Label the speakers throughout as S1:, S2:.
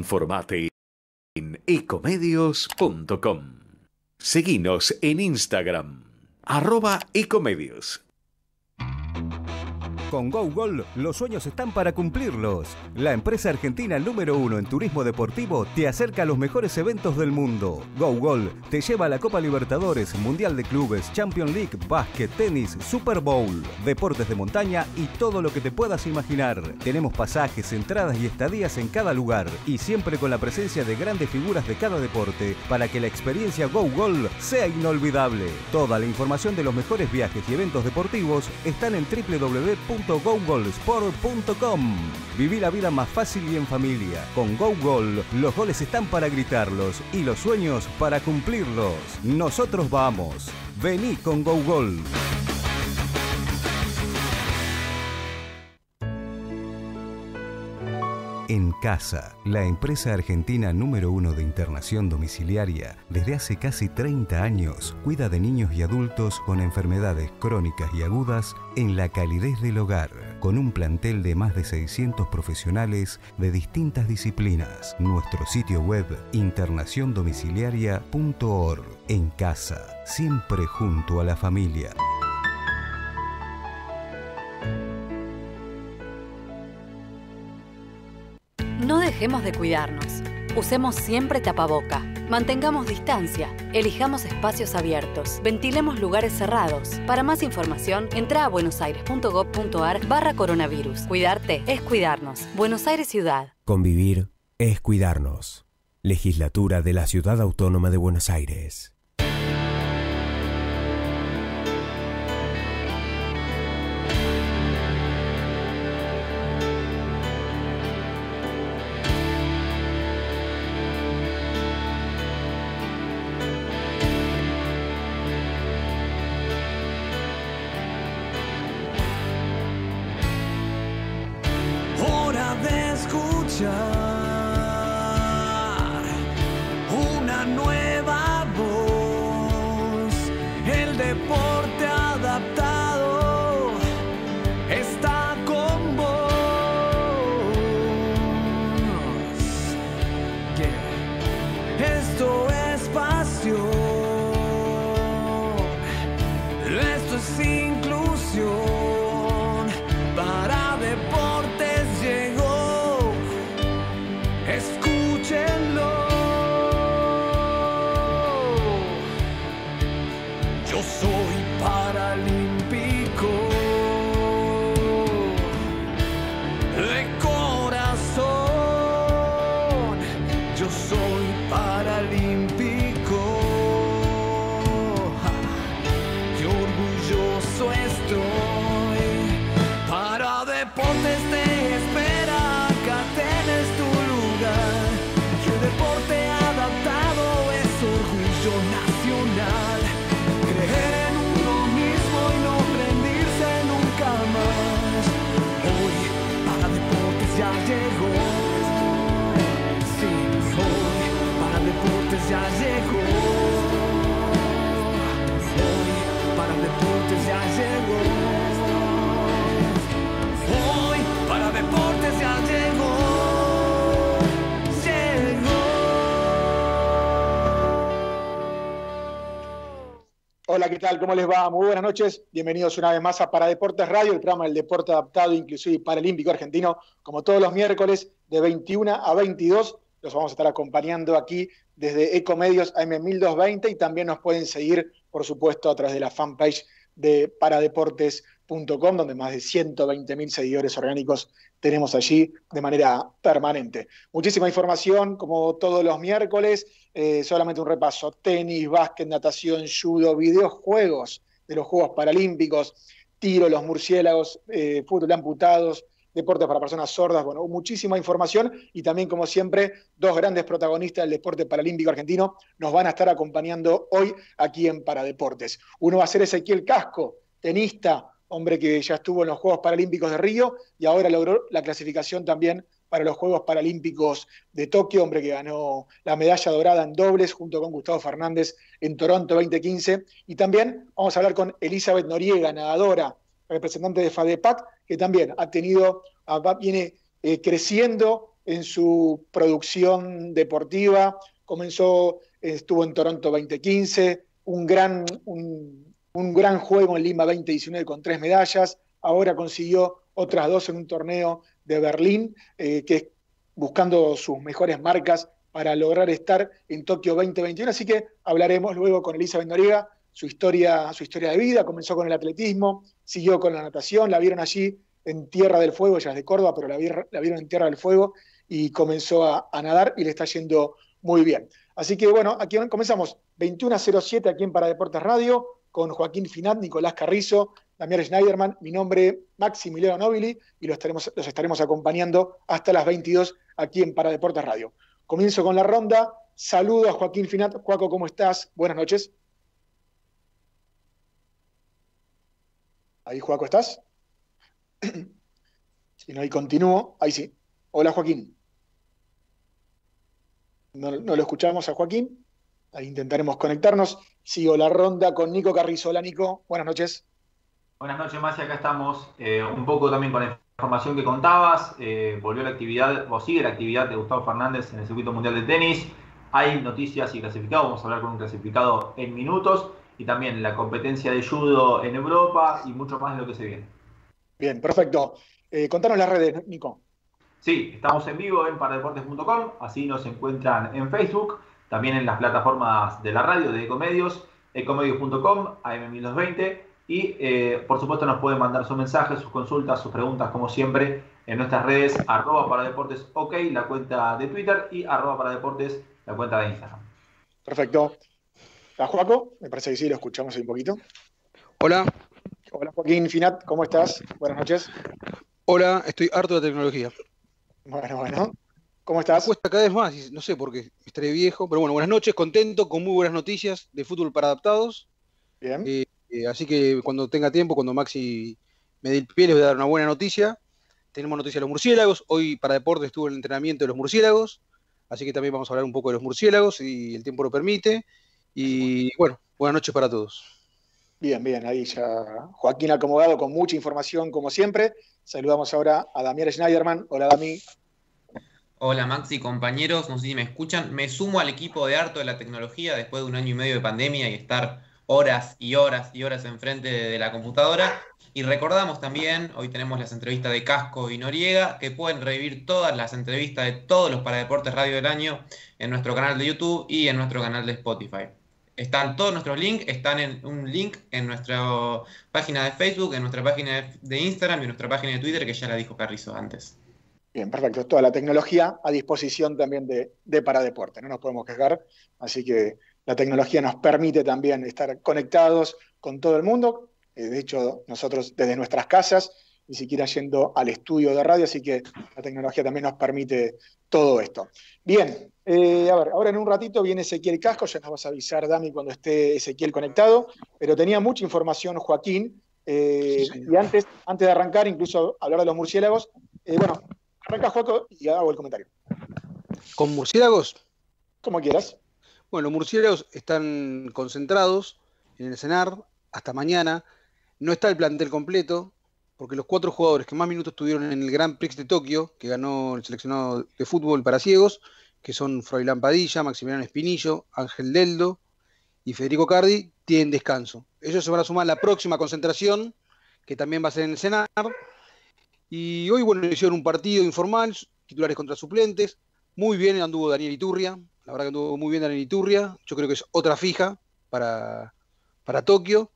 S1: Informate en ecomedios.com. Seguinos en Instagram, arroba ecomedios.
S2: Con GoGol los sueños están para cumplirlos. La empresa argentina número uno en turismo deportivo te acerca a los mejores eventos del mundo. GoGol te lleva a la Copa Libertadores, Mundial de Clubes, Champions League, básquet, tenis, Super Bowl, deportes de montaña y todo lo que te puedas imaginar. Tenemos pasajes, entradas y estadías en cada lugar y siempre con la presencia de grandes figuras de cada deporte para que la experiencia GoGol sea inolvidable. Toda la información de los mejores viajes y eventos deportivos están en www www.gogolsport.com. Viví la vida más fácil y en familia. Con GoGol, los goles están para gritarlos y los sueños para cumplirlos. Nosotros vamos. Vení con GoGol. En Casa, la empresa argentina número uno de internación domiciliaria, desde hace casi 30 años cuida de niños y adultos con enfermedades crónicas y agudas en la calidez del hogar, con un plantel de más de 600 profesionales de distintas disciplinas. Nuestro sitio web internaciondomiciliaria.org. En Casa, siempre junto a la familia.
S3: No dejemos de cuidarnos. Usemos siempre tapaboca. Mantengamos distancia. Elijamos espacios abiertos. Ventilemos lugares cerrados. Para más información, entra a buenosaires.gov.ar barra coronavirus. Cuidarte es cuidarnos. Buenos Aires Ciudad.
S4: Convivir es cuidarnos. Legislatura de la Ciudad Autónoma de Buenos Aires.
S5: Hola, ¿qué tal? ¿Cómo les va? Muy buenas noches. Bienvenidos una vez más a Para Deportes Radio, el programa del deporte adaptado, inclusive paralímpico argentino, como todos los miércoles de 21 a 22. Los vamos a estar acompañando aquí desde Ecomedios AM1220 y también nos pueden seguir, por supuesto, a través de la fanpage de paradeportes.com, donde más de 120 mil seguidores orgánicos tenemos allí de manera permanente. Muchísima información, como todos los miércoles, eh, solamente un repaso, tenis, básquet, natación, judo, videojuegos de los Juegos Paralímpicos, tiro, los murciélagos, eh, fútbol amputados, deportes para personas sordas, bueno, muchísima información y también, como siempre, dos grandes protagonistas del deporte paralímpico argentino nos van a estar acompañando hoy aquí en Paradeportes. Uno va a ser Ezequiel Casco, tenista, hombre que ya estuvo en los Juegos Paralímpicos de Río y ahora logró la clasificación también para los Juegos Paralímpicos de Tokio, hombre que ganó la medalla dorada en dobles junto con Gustavo Fernández en Toronto 2015. Y también vamos a hablar con Elizabeth Noriega, nadadora, representante de FADEPAC, que también ha tenido, viene eh, creciendo en su producción deportiva. Comenzó, estuvo en Toronto 2015, un gran, un gran juego en Lima 2019 con tres medallas. Ahora consiguió otras dos en un torneo de Berlín, eh, que es buscando sus mejores marcas para lograr estar en Tokio 2021. Así que hablaremos luego con Elizabeth Noriega, su historia, su historia de vida. Comenzó con el atletismo, siguió con la natación, la vieron allí en Tierra del Fuego, ella es de Córdoba, pero la, vieron en Tierra del Fuego y comenzó a, a, nadar y le está yendo muy bien. Así que bueno, aquí comenzamos 21.07 aquí en Paradeportes Radio con Joaquín Finat, Nicolás Carrizo, Damián Schneiderman, mi nombre Maximiliano Nobili y los estaremos, los estaremos acompañando hasta las 22 aquí en Paradeportes Radio. Comienzo con la ronda. Saludo a Joaquín Finat. Juaco, ¿cómo estás? Buenas noches. Ahí, Juaco, ¿estás? Si no, ahí continúo. Ahí sí. Hola, Joaquín. No, no, lo escuchamos a Joaquín. Ahí intentaremos conectarnos. Sigo la ronda con Nico Carrizo. Hola, Nico. Buenas noches.
S6: Buenas noches, Masi. Acá estamos eh, un poco también con la información que contabas. Eh, volvió la actividad, o sigue la actividad de Gustavo Fernández en el circuito mundial de tenis. Hay noticias y clasificados. Vamos a hablar con un clasificado en minutos. Y también la competencia de judo en Europa y mucho más de lo que se viene.
S5: Bien, perfecto. Eh, contanos las redes, Nico.
S6: Sí, estamos en vivo en paradeportes.com, así nos encuentran en Facebook, también en las plataformas de la radio de Ecomedios, ecomedios.com, AM1220, y eh, por supuesto nos pueden mandar sus mensajes, sus consultas, sus preguntas, como siempre, en nuestras redes, arroba paradeportes ok, la cuenta de Twitter, y arroba paradeportes, la cuenta de Instagram.
S5: Perfecto. ¿Está Juaco? Me parece que sí, lo escuchamos ahí un poquito.
S7: Hola.
S5: Hola Joaquín Finat, ¿cómo estás? Buenas noches.
S7: Hola, estoy harto de tecnología.
S5: Bueno, bueno. ¿Cómo estás?
S7: Cuesta cada vez más, no sé por qué, estaré viejo, pero bueno, buenas noches, contento, con muy buenas noticias de fútbol para adaptados.
S5: Bien.
S7: Eh, eh, así que cuando tenga tiempo, cuando Maxi me dé el pie, les voy a dar una buena noticia. Tenemos noticia de los murciélagos. Hoy para deporte estuvo el entrenamiento de los murciélagos, así que también vamos a hablar un poco de los murciélagos, si el tiempo lo permite. Y bueno, buenas noches para todos.
S5: Bien, bien, ahí ya Joaquín acomodado con mucha información como siempre. Saludamos ahora a Damián Schneiderman. Hola Dami.
S8: Hola Maxi, compañeros, no sé si me escuchan. Me sumo al equipo de harto de la tecnología después de un año y medio de pandemia y estar horas y horas y horas enfrente de la computadora. Y recordamos también, hoy tenemos las entrevistas de Casco y Noriega, que pueden revivir todas las entrevistas de todos los Paradeportes Radio del Año en nuestro canal de YouTube y en nuestro canal de Spotify. Están todos nuestros links, están en un link en nuestra página de Facebook, en nuestra página de Instagram y en nuestra página de Twitter, que ya la dijo Carrizo antes.
S5: Bien, perfecto. Toda la tecnología a disposición también de, de Paradeporte, no nos podemos quejar. Así que la tecnología nos permite también estar conectados con todo el mundo. Eh, de hecho, nosotros desde nuestras casas, ni siquiera yendo al estudio de radio, así que la tecnología también nos permite todo esto. Bien, eh, a ver, ahora en un ratito viene Ezequiel Casco, ya nos vas a avisar, Dami, cuando esté Ezequiel conectado, pero tenía mucha información Joaquín, eh, sí, y antes, antes de arrancar, incluso hablar de los murciélagos, eh, bueno, arranca y hago el comentario.
S7: ¿Con murciélagos?
S5: Como quieras.
S7: Bueno, los murciélagos están concentrados en el CENAR hasta mañana, no está el plantel completo, porque los cuatro jugadores que más minutos tuvieron en el Grand Prix de Tokio, que ganó el seleccionado de fútbol para ciegos, que son Froilán Padilla, Maximiliano Espinillo, Ángel Deldo y Federico Cardi, tienen descanso. Ellos se van a sumar a la próxima concentración, que también va a ser en el CENAR. Y hoy, bueno, hicieron un partido informal, titulares contra suplentes. Muy bien anduvo Daniel Iturria, la verdad que anduvo muy bien Daniel Iturria. Yo creo que es otra fija para, para Tokio.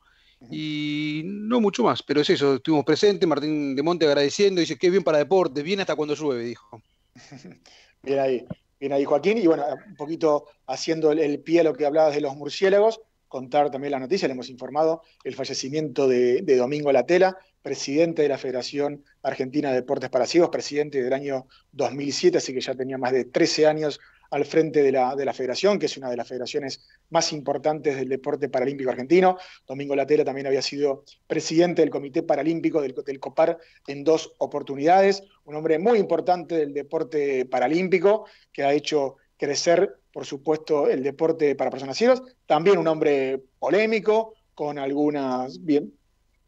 S7: Y no mucho más, pero es eso, estuvimos presentes, Martín de Monte agradeciendo, dice que bien para deportes, bien hasta cuando llueve, dijo.
S5: Bien ahí, bien ahí Joaquín, y bueno, un poquito haciendo el, el pie a lo que hablabas de los murciélagos, contar también la noticia, le hemos informado el fallecimiento de, de Domingo Latela, presidente de la Federación Argentina de Deportes para Ciegos, presidente del año 2007, así que ya tenía más de 13 años al frente de la, de la federación, que es una de las federaciones más importantes del deporte paralímpico argentino. Domingo Latela también había sido presidente del Comité Paralímpico del, del, COPAR en dos oportunidades, un hombre muy importante del deporte paralímpico, que ha hecho crecer, por supuesto, el deporte para personas ciegas, también un hombre polémico, con algunas, bien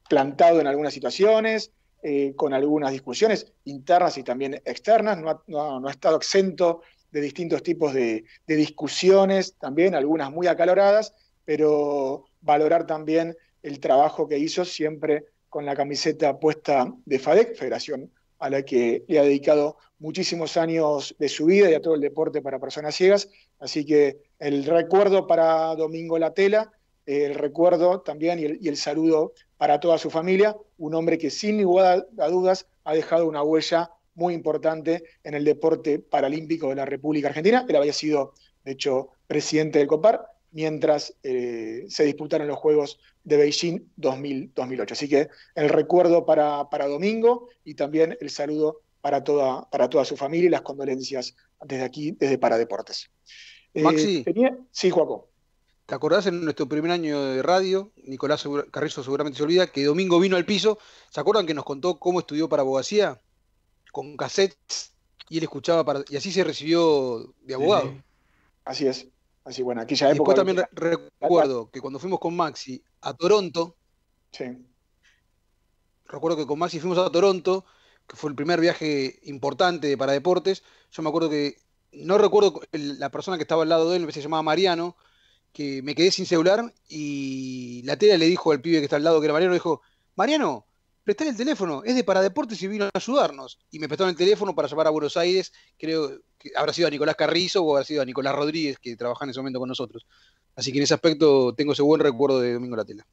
S5: plantado en algunas situaciones, eh, con algunas discusiones internas y también externas, no ha, no ha estado exento de distintos tipos de, de, discusiones, también algunas muy acaloradas, pero valorar también el trabajo que hizo siempre con la camiseta puesta de FADEC, Federación a la que le ha dedicado muchísimos años de su vida y a todo el deporte para personas ciegas. Así que el recuerdo para Domingo Latela, el recuerdo también y el, y el, saludo para toda su familia, un hombre que sin igual a dudas ha dejado una huella muy importante en el deporte paralímpico de la República Argentina. Él había sido, de hecho, presidente del COPAR mientras eh, se disputaron los Juegos de Beijing 2000, 2008. Así que el recuerdo para, para Domingo y también el saludo para toda, para toda su familia y las condolencias desde aquí, desde Paradeportes.
S7: Eh, Maxi.
S5: Tenía... Sí, Juaco.
S7: ¿Te acordás en nuestro primer año de radio? Nicolás Carrizo seguramente se olvida que Domingo vino al piso. ¿Se acuerdan que nos contó cómo estudió para abogacía? Con cassettes y él escuchaba para... y así se recibió de abogado.
S5: Sí. Así es. Así bueno, aquella
S7: y
S5: época.
S7: Después también recuerdo que cuando fuimos con Maxi a Toronto,
S5: sí.
S7: recuerdo que con Maxi fuimos a Toronto, que fue el primer viaje importante para deportes. Yo me acuerdo que, no recuerdo el, la persona que estaba al lado de él, se llamaba Mariano, que me quedé sin celular y la tela le dijo al pibe que está al lado, que era Mariano, dijo, Mariano, prestar el teléfono, es de Paradeportes y vino a ayudarnos. Y me prestaron el teléfono para llamar a Buenos Aires, creo que habrá sido a Nicolás Carrizo o habrá sido a Nicolás Rodríguez, que trabaja en ese momento con nosotros. Así que en ese aspecto tengo ese buen recuerdo de Domingo Latela.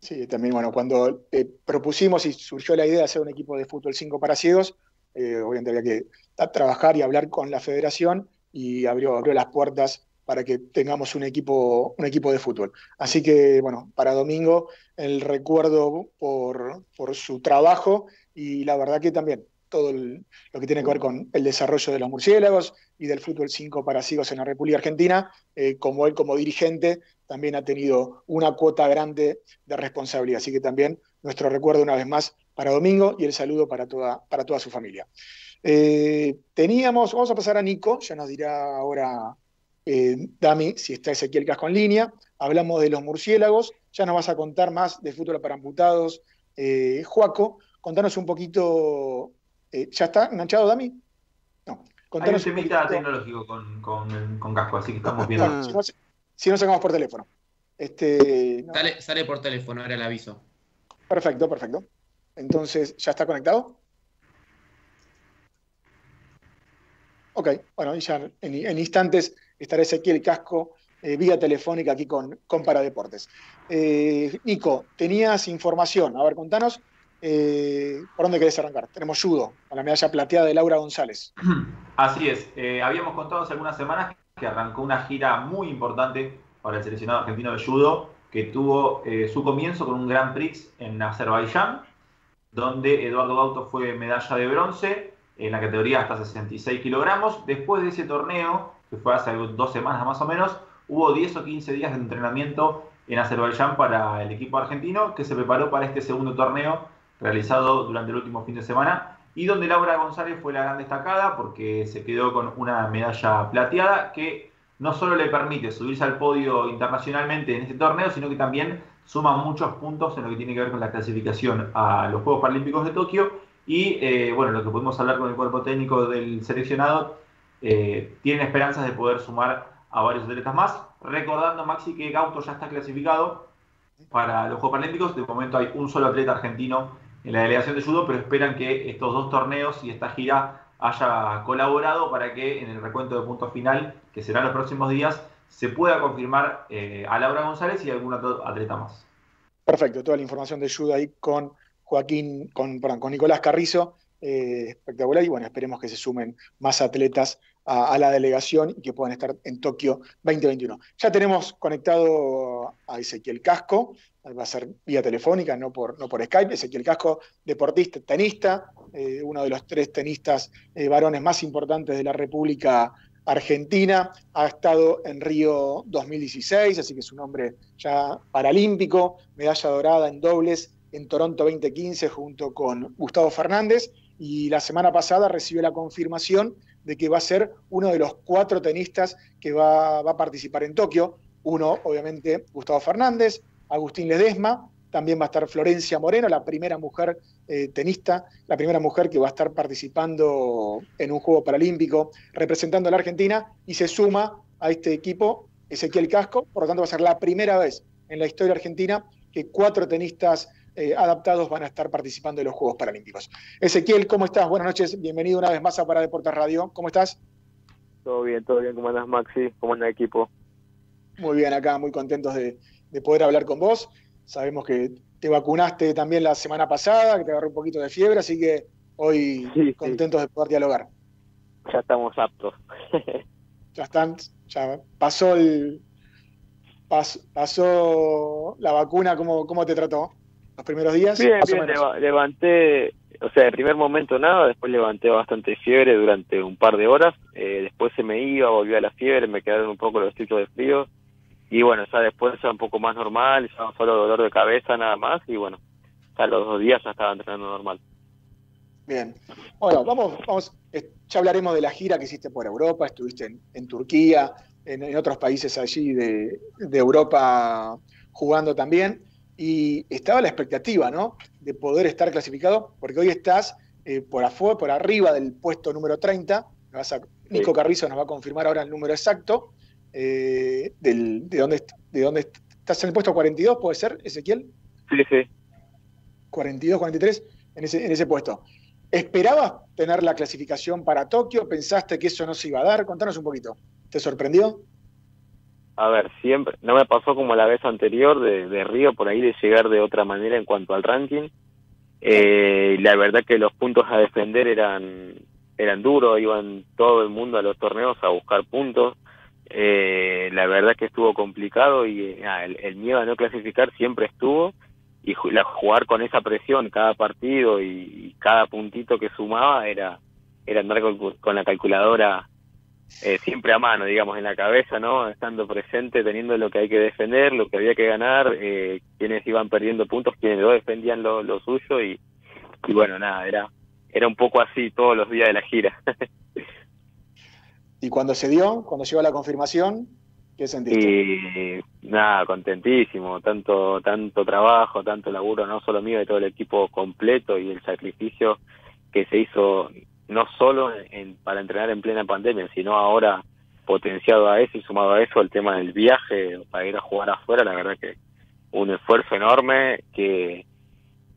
S5: Sí, también, bueno, cuando eh, propusimos y surgió la idea de hacer un equipo de fútbol 5 para ciegos, eh, obviamente había que trabajar y hablar con la federación y abrió, abrió las puertas para que tengamos un equipo, un equipo de fútbol. Así que, bueno, para Domingo, el recuerdo por, por su trabajo y la verdad que también todo lo que tiene que ver con el desarrollo de los murciélagos y del fútbol 5 para ciegos en la República Argentina, eh, como él como dirigente también ha tenido una cuota grande de responsabilidad. Así que también nuestro recuerdo una vez más para Domingo y el saludo para toda, para toda su familia. Eh, teníamos, vamos a pasar a Nico, ya nos dirá ahora eh, Dami si está Ezequiel Casco en línea, hablamos de los murciélagos, ya nos vas a contar más de fútbol para amputados, eh, Juaco, contanos un poquito eh, ¿Ya está enganchado, Dami?
S6: No. Contanos Hay un temita tecnológico con, con, con, casco, así que estamos viendo.
S5: No, si, no, si no sacamos por teléfono. Este, no.
S8: sale, sale, por teléfono, era el aviso.
S5: Perfecto, perfecto. Entonces, ¿ya está conectado? Ok, bueno, ya en, en instantes estará Ezequiel Casco eh, vía telefónica aquí con, con Paradeportes. Eh, Nico, tenías información. A ver, contanos eh, ¿Por dónde querés arrancar? Tenemos judo, con la medalla plateada de Laura González.
S6: Así es. Eh, habíamos contado hace algunas semanas que arrancó una gira muy importante para el seleccionado argentino de judo, que tuvo su comienzo con un Grand Prix en Azerbaiyán, donde Eduardo Bauto fue medalla de bronce en la categoría hasta 66 kilogramos. Después de ese torneo, que fue hace dos semanas más o menos, hubo 10 o 15 días de entrenamiento en Azerbaiyán para el equipo argentino, que se preparó para este segundo torneo realizado durante el último fin de semana y donde Laura González fue la gran destacada porque se quedó con una medalla plateada que no solo le permite subirse al podio internacionalmente en este torneo, sino que también suma muchos puntos en lo que tiene que ver con la clasificación a los Juegos Paralímpicos de Tokio y eh, bueno, lo que pudimos hablar con el cuerpo técnico del seleccionado, eh, tienen esperanzas de poder sumar a varios atletas más, recordando Maxi que Gauto ya está clasificado para los Juegos Paralímpicos, de momento hay un solo atleta argentino en la delegación de judo, pero esperan que estos dos torneos y esta gira haya colaborado para que en el recuento de puntos final, que será los próximos días, se pueda confirmar eh, a Laura González y a algún atleta más.
S5: Perfecto, toda la información de judo ahí con Joaquín, con, con Nicolás Carrizo, eh, espectacular y bueno, esperemos que se sumen más atletas a, la delegación y que puedan estar en Tokio 2021. Ya tenemos conectado a Ezequiel Casco, va a ser vía telefónica, no por, no por Skype, Ezequiel Casco, deportista, tenista, eh, uno de los tres tenistas eh, varones más importantes de la República Argentina, ha estado en Río 2016, así que es un hombre ya paralímpico, medalla dorada en dobles en Toronto 2015 junto con Gustavo Fernández, y la semana pasada recibió la confirmación de que va a ser uno de los cuatro tenistas que va, a participar en Tokio. Uno, obviamente, Gustavo Fernández, Agustín Ledesma, También va a estar Florencia Moreno, la primera mujer eh, tenista, la primera mujer que va a estar participando en un Juego Paralímpico representando a la Argentina y se suma a este equipo Ezequiel Casco. Por lo tanto, va a ser la primera vez en la historia argentina que cuatro tenistas eh, adaptados van a estar participando de los Juegos Paralímpicos. Ezequiel, ¿cómo estás? Buenas noches, bienvenido una vez más a Para Deportes Radio. ¿Cómo estás?
S9: Todo bien, todo bien. ¿Cómo andas, Maxi? ¿Cómo anda el equipo?
S5: Muy bien, acá muy contentos de, de poder hablar con vos. Sabemos que te vacunaste también la semana pasada, que te agarró un poquito de fiebre, así que hoy
S9: Sí, sí.
S5: contentos de poder dialogar.
S9: Ya estamos aptos.
S5: Ya están, ya pasó el pas- pasó la vacuna, ¿cómo, cómo te trató? ¿Los primeros días?
S9: Bien, bien, leva- levanté, o sea, en primer momento nada, después levanté bastante fiebre durante un par de horas, eh, después se me iba, volvió a la fiebre, me quedaron un poco los estrictos de frío, y bueno, ya después ya un poco más normal, ya solo dolor de cabeza nada más, y bueno, ya los dos días ya estaba entrenando normal.
S5: Bien. Bueno, vamos, vamos, eh, ya hablaremos de la gira que hiciste por Europa, estuviste en, en Turquía, en, en otros países allí de, de Europa jugando también, y estaba la expectativa, ¿no? De poder estar clasificado, porque hoy estás eh, por afuera, por arriba del puesto número 30, me vas a- Nico Carrizo nos va a confirmar ahora el número exacto, eh, del- de, dónde, de dónde est- estás en el puesto 42, ¿puede ser, Ezequiel?
S9: Sí, sí.
S5: 42, 43, en ese, en ese puesto. ¿Esperabas tener la clasificación para Tokio? ¿Pensaste que eso no se iba a dar? Contanos un poquito. ¿Te sorprendió?
S9: A ver, siempre, no me pasó como la vez anterior de, de Río por ahí de llegar de otra manera en cuanto al ranking. Eh, la verdad que los puntos a defender eran eran duros, iban todo el mundo a los torneos a buscar puntos. Eh, la verdad que estuvo complicado y eh, el, el miedo a no clasificar siempre estuvo y la, jugar con esa presión cada partido y, y cada puntito que sumaba era era andar con, con la calculadora eh, siempre a mano, digamos, en la cabeza, ¿no? Estando presente, teniendo lo que hay que defender, lo que había que ganar, eh, quienes iban perdiendo puntos, quienes no defendían lo, lo suyo y, y bueno, nada, era era un poco así todos los días de la gira.
S5: Y cuando se dio, cuando llegó la confirmación, ¿qué sentiste?
S9: y nada, contentísimo, tanto tanto trabajo, tanto laburo, no solo mío, de todo el equipo completo y el sacrificio que se hizo no solo en- para entrenar en plena pandemia, sino ahora potenciado a eso y sumado a eso el tema del viaje para ir a jugar afuera, la verdad que un esfuerzo enorme que,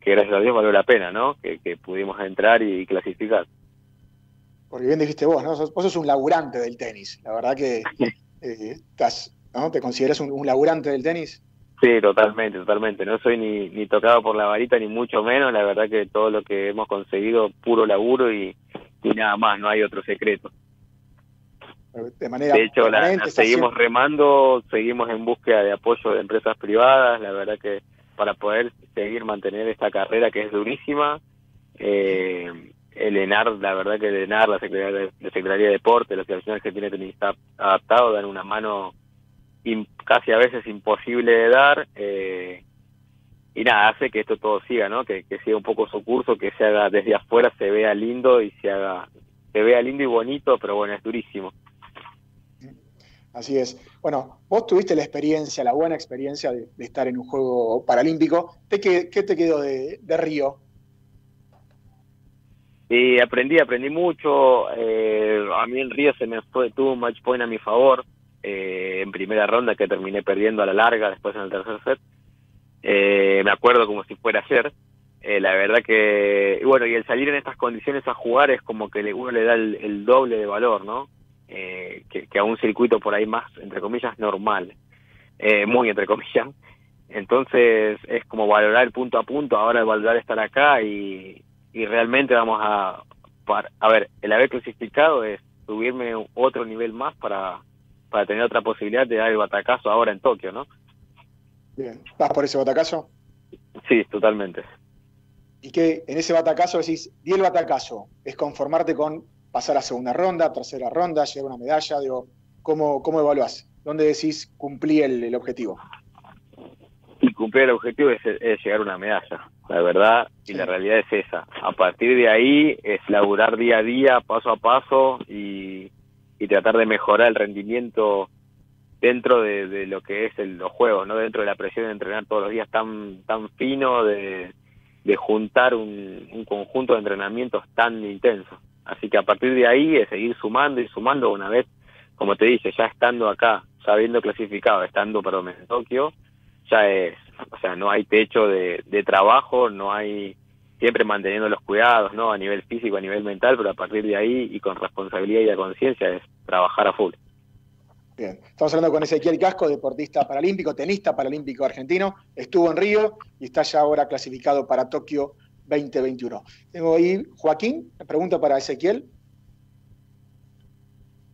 S9: que gracias a Dios valió la pena, ¿no? Que, que pudimos entrar y clasificar.
S5: Porque bien dijiste vos, ¿no? Vos sos un laburante del tenis. La verdad que eh, estás, ¿no? ¿Te consideras un, un laburante del tenis?
S9: Sí, totalmente, totalmente. No soy ni, ni tocado por la varita, ni mucho menos. La verdad que todo lo que hemos conseguido, puro laburo y, y nada más, no hay otro secreto.
S5: De manera
S9: De hecho, la, seguimos remando, seguimos en búsqueda de apoyo de empresas privadas. La verdad que para poder seguir mantener esta carrera que es durísima, eh, el ENAR, la verdad que el ENAR, la Secretaría de, la Secretaría de Deporte, la Asociación Argentina de Tenis Ap- Adaptado, dan una mano casi a veces imposible de dar. eh, y nada, hace que esto todo siga, ¿no? Que, que siga un poco su curso, que se haga desde afuera, se vea lindo y se haga, se vea lindo y bonito, pero bueno, es durísimo.
S5: Así es. Bueno, vos tuviste la experiencia, la buena experiencia de, de estar en un juego paralímpico. ¿Te ¿Qué te quedó de, de Río?
S9: Y aprendí, aprendí mucho. eh, a mí el Río se me fue, tuvo un match point a mi favor eh, en primera ronda que terminé perdiendo a la larga, después en el tercer set. Eh, me acuerdo como si fuera ayer. Eh, la verdad que, bueno, y el salir en estas condiciones a jugar es como que uno le da el, el doble de valor, ¿no? Eh, que, que a un circuito por ahí más, entre comillas, normal. Eh, muy entre comillas. Entonces es como valorar el punto a punto, ahora valorar estar acá y, y realmente vamos a, para- a ver, el haber clasificado es subirme otro nivel más para, para tener otra posibilidad de dar el batacazo ahora en Tokio, ¿no?
S5: Bien. ¿Vas por ese batacazo?
S9: Sí, totalmente.
S5: Y que en ese batacazo decís, di el batacazo, es conformarte con pasar a segunda ronda, tercera ronda, llegar a una medalla, digo, ¿cómo, cómo evaluás? ¿Dónde decís cumplí el, el objetivo?
S9: Y cumplir el objetivo es, es llegar a una medalla, la verdad, y la realidad es esa. A partir de ahí es laburar día a día, paso a paso, y, y tratar de mejorar el rendimiento dentro de, lo que es el, los juegos, no dentro de la presión de entrenar todos los días tan tan fino de, juntar un, un conjunto de entrenamientos tan intensos. Así que a partir de ahí es seguir sumando y sumando una vez, como te dije, ya estando acá, ya habiendo clasificado, estando perdón, en Tokio, ya es, o sea, no hay techo de, de trabajo, no hay siempre manteniendo los cuidados, ¿no? A nivel físico, a nivel mental, pero a partir de ahí y con responsabilidad y a conciencia es trabajar a full.
S5: Bien, estamos hablando con Ezequiel Casco, deportista paralímpico, tenista paralímpico argentino, estuvo en Río y está ya ahora clasificado para Tokio 2021. Tengo ahí Joaquín, pregunta para Ezequiel.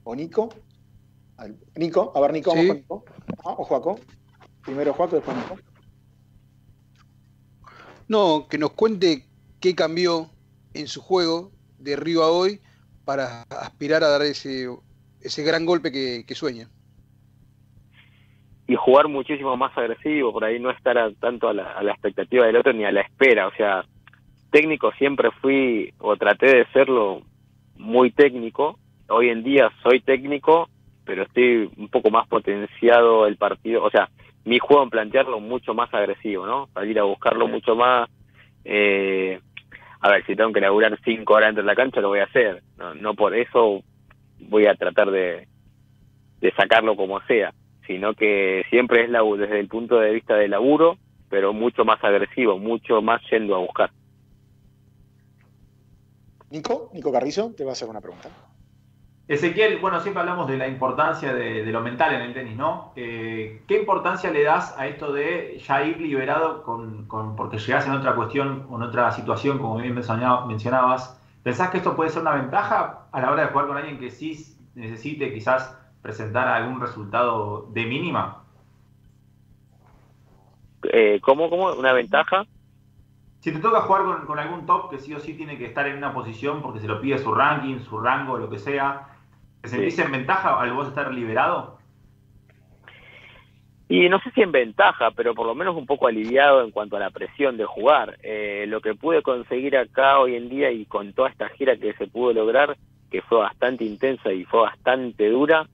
S5: O Nico. Nico, a ver Nico,
S7: Sí.
S5: vamos con Nico. Ah, o Joaco. Primero Joaco, después Nico.
S7: No, que nos cuente qué cambió en su juego de Río a hoy para aspirar a dar ese, ese gran golpe que, que sueña.
S9: y jugar muchísimo más agresivo, por ahí no estar a- tanto a la, a la expectativa del otro ni a la espera. O sea, técnico siempre fui o traté de serlo muy técnico. Hoy en día soy técnico, pero estoy un poco más potenciado el partido. O sea, mi juego en plantearlo mucho más agresivo, ¿no? Salir a buscarlo mucho más. Eh, a ver, si tengo que laburar cinco horas dentro de la cancha, lo voy a hacer. No, no por eso voy a tratar de, sacarlo como sea sino que siempre es labu- desde el punto de vista de laburo, pero mucho más agresivo, mucho más yendo a buscar.
S5: Nico, Nico Carrizo, te va a hacer una pregunta.
S6: Ezequiel, bueno, siempre hablamos de la importancia de, de lo mental en el tenis, ¿no? Eh, ¿Qué importancia le das a esto de ya ir liberado con, con- porque llegás en otra cuestión o en otra situación, como bien mencionaba- mencionabas? ¿Pensás que esto puede ser una ventaja a la hora de jugar con alguien que sí necesite quizás presentar algún resultado de mínima?
S9: Eh, ¿Cómo, cómo? ¿Una ventaja?
S6: Si te toca jugar con, con algún top que sí o sí tiene que estar en una posición porque se lo pide su ranking, su rango, lo que sea, ¿te sentís en ventaja al vos estar liberado?
S9: Y no sé si en ventaja, pero por lo menos un poco aliviado en cuanto a la presión de jugar. Eh, lo que pude conseguir acá hoy en día y con toda esta gira que se pudo lograr, que fue bastante intensa y fue bastante dura,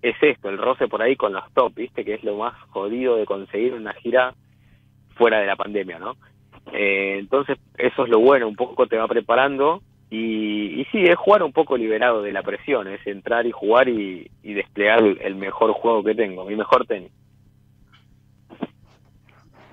S9: es esto, el roce por ahí con los top, ¿viste? Que es lo más jodido de conseguir una gira fuera de la pandemia, ¿no? Eh, entonces, eso es lo bueno, un poco te va preparando y, sí, es jugar un poco liberado de la presión, es entrar y jugar y, desplegar el, mejor juego que tengo, mi mejor tenis.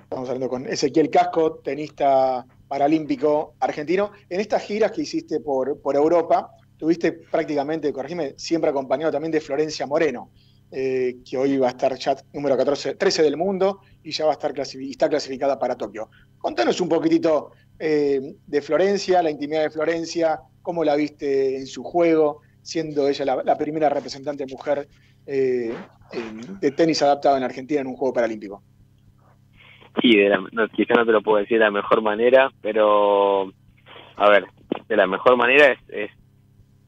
S5: Estamos hablando con Ezequiel Casco, tenista paralímpico argentino. En estas giras que hiciste por, Europa, tuviste prácticamente, corregime, siempre acompañado también de Florencia Moreno, eh, que hoy va a estar ya número 14, 13 del mundo y ya va a estar está clasificada para Tokio. Contanos un poquitito eh, de Florencia, la intimidad de Florencia, cómo la viste en su juego, siendo ella la, la primera representante mujer eh, de tenis adaptado en Argentina en un juego paralímpico.
S9: Sí, de la, no, quizá no te lo puedo decir de la mejor manera, pero a ver, de la mejor manera es, es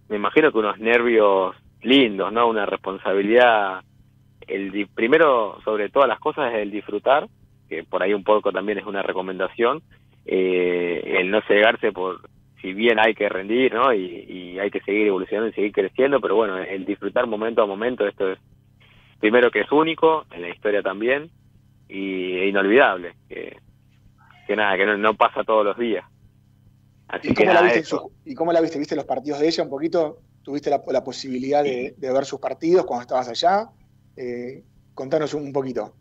S9: me imagino que unos nervios lindos, ¿no? Una responsabilidad, el primero sobre todas las cosas es el disfrutar, que por ahí un poco también es una recomendación, eh, el no cegarse por, si bien hay que rendir, ¿no? Y, y hay que seguir evolucionando y seguir creciendo, pero bueno, el disfrutar momento a momento, esto es primero que es único, en la historia también, y e inolvidable, que, que nada, que no, no pasa todos los días. Así
S5: ¿Y
S9: que
S5: cómo, la viste su- ¿Y cómo la viste? ¿Viste los partidos de ella un poquito? ¿Tuviste la, la posibilidad de, de ver sus partidos cuando estabas allá? Eh, contanos un poquito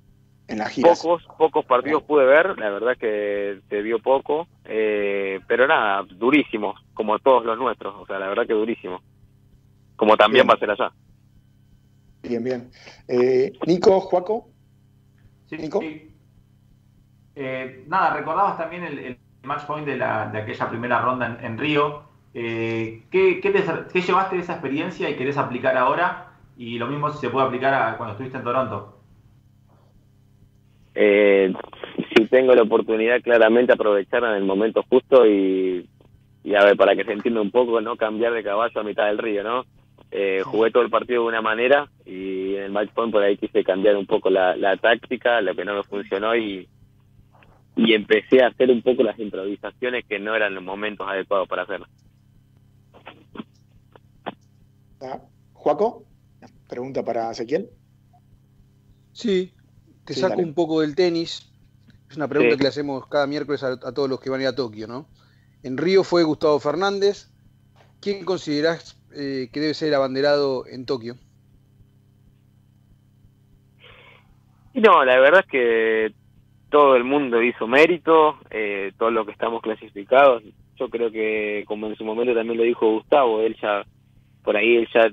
S5: en las giras.
S9: Pocos, pocos partidos pude ver, la verdad que se vio poco, eh, pero nada, durísimos, como todos los nuestros, o sea, la verdad que durísimos. Como también
S5: Bien.
S9: va a ser allá.
S5: Bien, bien. Eh, Nico, Juaco,
S6: Sí,
S5: Nico.
S6: sí. Eh, nada, recordabas también el, el match point de, la, de aquella primera ronda en, en Río. Eh, ¿qué, qué te- qué llevaste de esa experiencia y querés aplicar ahora? Y lo mismo si se puede aplicar a cuando estuviste en Toronto.
S9: Eh, si tengo la oportunidad, claramente aprovechar en el momento justo y, y a ver, para que se entienda un poco, no cambiar de caballo a mitad del río, ¿no? Eh, jugué todo el partido de una manera y en el match point por ahí quise cambiar un poco la, la táctica, lo que no me funcionó y, y empecé a hacer un poco las improvisaciones que no eran los momentos adecuados para hacerlas.
S5: ¿Ah? Juaco, pregunta para Ezequiel.
S7: Sí, te
S5: Sí,
S7: saco
S5: dale.
S7: un poco del tenis. Es una pregunta
S9: Sí.
S7: que le hacemos cada miércoles a, a todos los que van a ir a Tokio, ¿no? En Río fue Gustavo Fernández. ¿Quién considerás eh, que debe ser el abanderado en Tokio?
S9: No, la verdad es que todo el mundo hizo mérito, eh, todos los que estamos clasificados. Yo creo que, como en su momento también lo dijo Gustavo, él ya, por ahí él ya,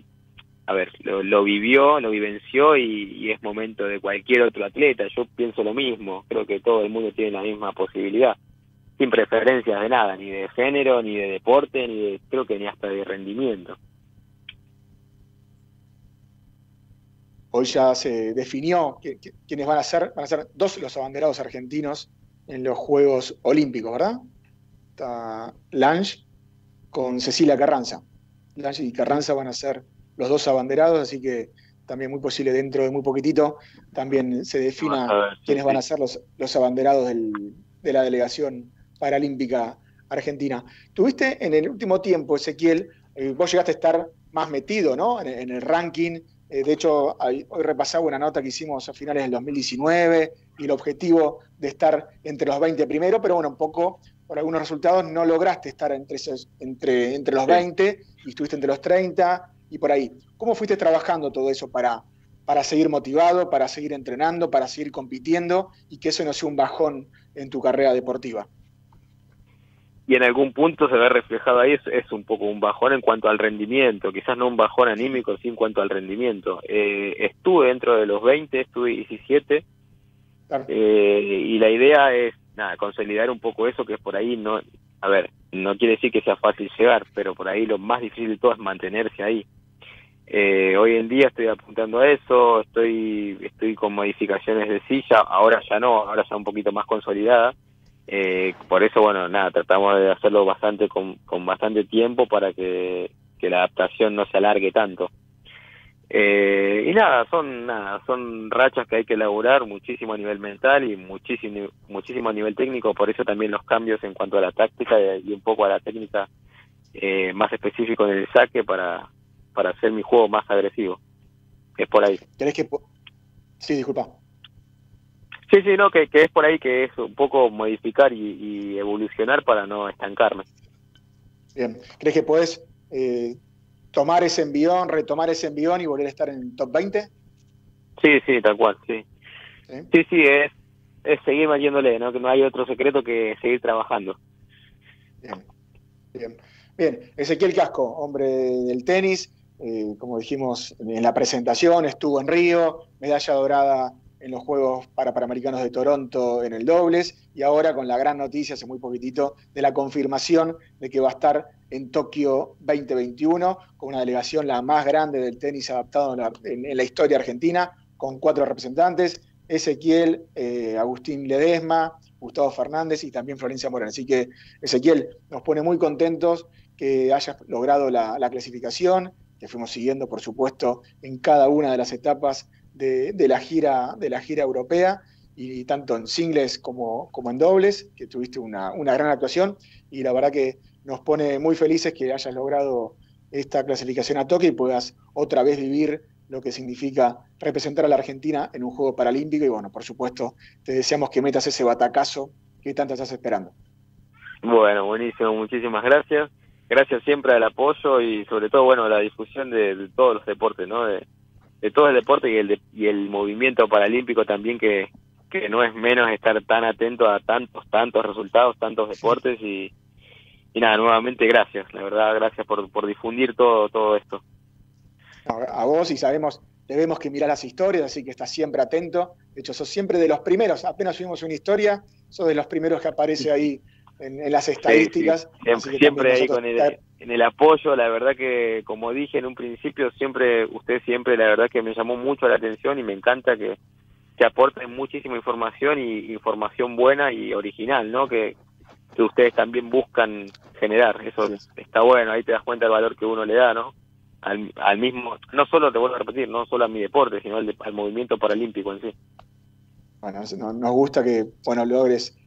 S9: a ver, lo, vivió, lo vivenció y, es momento de cualquier otro atleta. Yo pienso lo mismo, creo que todo el mundo tiene la misma posibilidad, sin preferencias de nada, ni de género, ni de deporte, ni de, creo que ni hasta de rendimiento.
S5: Hoy ya se definió que- quiénes van a ser, van a ser dos los abanderados argentinos en los Juegos Olímpicos, ¿verdad? Está Lange con Cecilia Carranza. Lange y Carranza van a ser los dos abanderados, así que también muy posible dentro de muy poquitito también se defina
S9: ver, sí,
S5: quiénes van a ser los, los abanderados del- de la delegación paralímpica argentina. Tuviste en el último tiempo, Ezequiel, eh, vos llegaste a estar más metido ¿no? en, en el ranking. Eh, de hecho, hay- hoy repasaba una nota que hicimos a finales del 2019 y el objetivo de estar entre los 20 primero, pero bueno, un poco por algunos resultados no lograste estar entre, esos- entre, entre los
S9: Sí.
S5: 20 y estuviste entre los 30 y por ahí. ¿Cómo fuiste trabajando todo eso para, para seguir motivado, para seguir entrenando, para seguir compitiendo y que eso no sea un bajón en tu carrera deportiva?
S9: y en algún punto se ve reflejado ahí, es, es un poco un bajón en cuanto al rendimiento, quizás no un bajón anímico, sí en cuanto al rendimiento. Eh, estuve dentro de los 20, estuve 17,
S5: Claro.
S9: eh, y la idea es, nada, consolidar un poco eso, que por ahí no, a ver, no quiere decir que sea fácil llegar, pero por ahí lo más difícil de todo es mantenerse ahí. Eh, hoy en día estoy apuntando a eso, estoy, estoy con modificaciones de silla, ahora ya no, ahora ya un poquito más consolidada. Eh, por eso, bueno, nada, tratamos de hacerlo bastante con, con bastante tiempo para que, que la adaptación no se alargue tanto. Eh, y nada, son nada, son rachas que hay que elaborar muchísimo a nivel mental y muchísimo, muchísimo a nivel técnico, por eso también los cambios en cuanto a la táctica y un poco a la técnica eh, más específico en el saque para, para hacer mi juego más agresivo. Es por ahí.
S5: ¿Querés que Sí, disculpa.
S9: Sí, sí, no, que, que es por ahí que es un poco modificar y, y evolucionar para no estancarme.
S5: Bien. ¿Crees que podés eh, tomar ese envión, retomar ese envión y volver a estar en el top 20?
S9: Sí, sí, tal cual, sí.
S5: ¿Sí?
S9: Sí, sí, es, es seguir metiéndole, ¿no? Que no hay otro secreto que seguir trabajando.
S5: Bien. Bien. Bien. Ezequiel Casco, hombre del tenis, eh, como dijimos en la presentación, estuvo en Río, medalla dorada en los Juegos para Panamericanos de Toronto en el dobles y ahora con la gran noticia hace muy poquitito de la confirmación de que va a estar en Tokio 2021 con una delegación la más grande del tenis adaptado en la, historia argentina con cuatro representantes, Ezequiel, eh, Agustín Ledesma, Gustavo Fernández y también Florencia Morán. Así que Ezequiel, nos pone muy contentos que hayas logrado la clasificación, que fuimos siguiendo, por supuesto, en cada una de las etapas de, la, gira, de la gira europea, y, tanto en singles como, en dobles, que tuviste una, una gran actuación, y la verdad que nos pone muy felices que hayas logrado esta clasificación a Tokio y puedas otra vez vivir lo que significa representar a la Argentina en un juego paralímpico, y bueno, por supuesto, te deseamos que metas ese batacazo que tanto estás esperando.
S9: Bueno, buenísimo, muchísimas gracias. Gracias siempre al apoyo y sobre todo, bueno, a la difusión de, de todos los deportes, ¿no? De, de todo el deporte y el, de- y el movimiento paralímpico también, que, que no es menos estar tan atento a tantos, tantos resultados, tantos deportes y, y nada, nuevamente gracias, la verdad, gracias por, por difundir todo, todo esto.
S5: a, a vos y sabemos, debemos que mirar las historias, así que estás siempre atento. De hecho, sos siempre de los primeros, apenas subimos una historia, sos de los primeros que aparece ahí en, en las estadísticas.
S9: Sí, sí.
S5: así
S9: Siempre, ahí con el, en el apoyo, la verdad que, como dije en un principio, siempre, usted siempre, la verdad que me llamó mucho la atención y me encanta que, que aporten muchísima información y información buena y original, ¿no? Que, que ustedes también buscan generar. Eso está bueno, ahí te das cuenta del valor que uno le da, ¿no? Al, al mismo, no solo, te vuelvo a repetir, no solo a mi deporte, sino al, movimiento paralímpico en sí.
S5: Bueno, nos, nos gusta que bueno, logres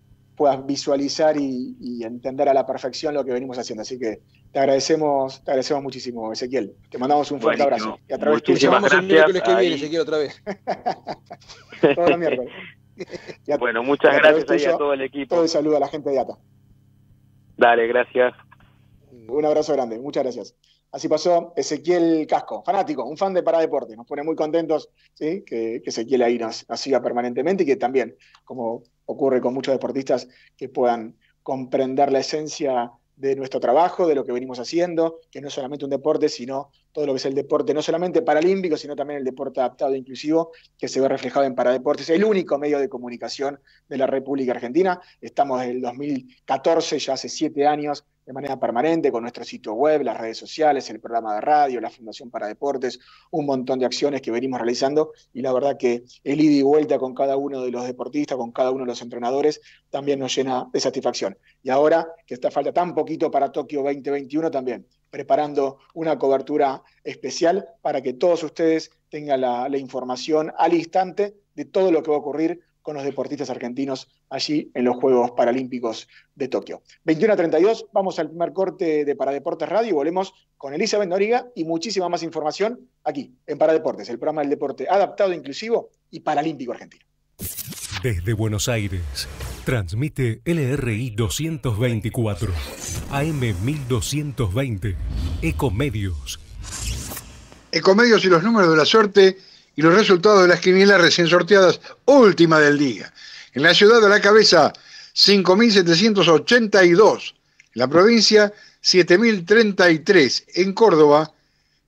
S5: puedas visualizar y, y, entender a la perfección lo que venimos haciendo. Así que te agradecemos, te agradecemos muchísimo, Ezequiel. Te mandamos un fuerte abrazo.
S7: Y a través tuyo. Llamamos el miércoles que viene, Ezequiel, otra vez.
S5: Todos los miércoles.
S9: A, bueno, muchas gracias tuyo, a todo el equipo.
S5: Todo el saludo a la gente de ATA.
S9: Dale, gracias.
S5: Un abrazo grande, muchas gracias. Así pasó Ezequiel Casco, fanático, un fan de Paradeporte. Nos pone muy contentos que, Ezequiel ahí nos, nos, siga permanentemente y que también, como ocurre con muchos deportistas, que puedan comprender la esencia de nuestro trabajo, de lo que venimos haciendo, que no es solamente un deporte, sino todo lo que es el deporte, no solamente paralímpico, sino también el deporte adaptado e inclusivo, que se ve reflejado en Paradeportes, el único medio de comunicación de la República Argentina. Estamos desde el 2014, ya hace siete años, de manera permanente con nuestro sitio web, las redes sociales, el programa de radio, la Fundación para Deportes, un montón de acciones que venimos realizando y la verdad que el ida y vuelta con cada uno de los deportistas, con cada uno de los entrenadores, también nos llena de satisfacción. Y ahora que está falta tan poquito para Tokio 2021 también, preparando una cobertura especial para que todos ustedes tengan la, la información al instante de todo lo que va a ocurrir con los deportistas argentinos allí en los Juegos Paralímpicos de Tokio. 21 a 32, vamos al primer corte de Paradeportes Radio y volvemos con Elizabeth Noriga y muchísima más información aquí en Paradeportes, el programa del deporte adaptado, inclusivo y paralímpico argentino.
S10: Desde Buenos Aires, transmite LRI 224, AM 1220, Ecomedios.
S11: Ecomedios y los números de la suerte y los resultados de las quinielas recién sorteadas, última del día. En la ciudad de la cabeza, 5.782. En la provincia, 7.033. En Córdoba,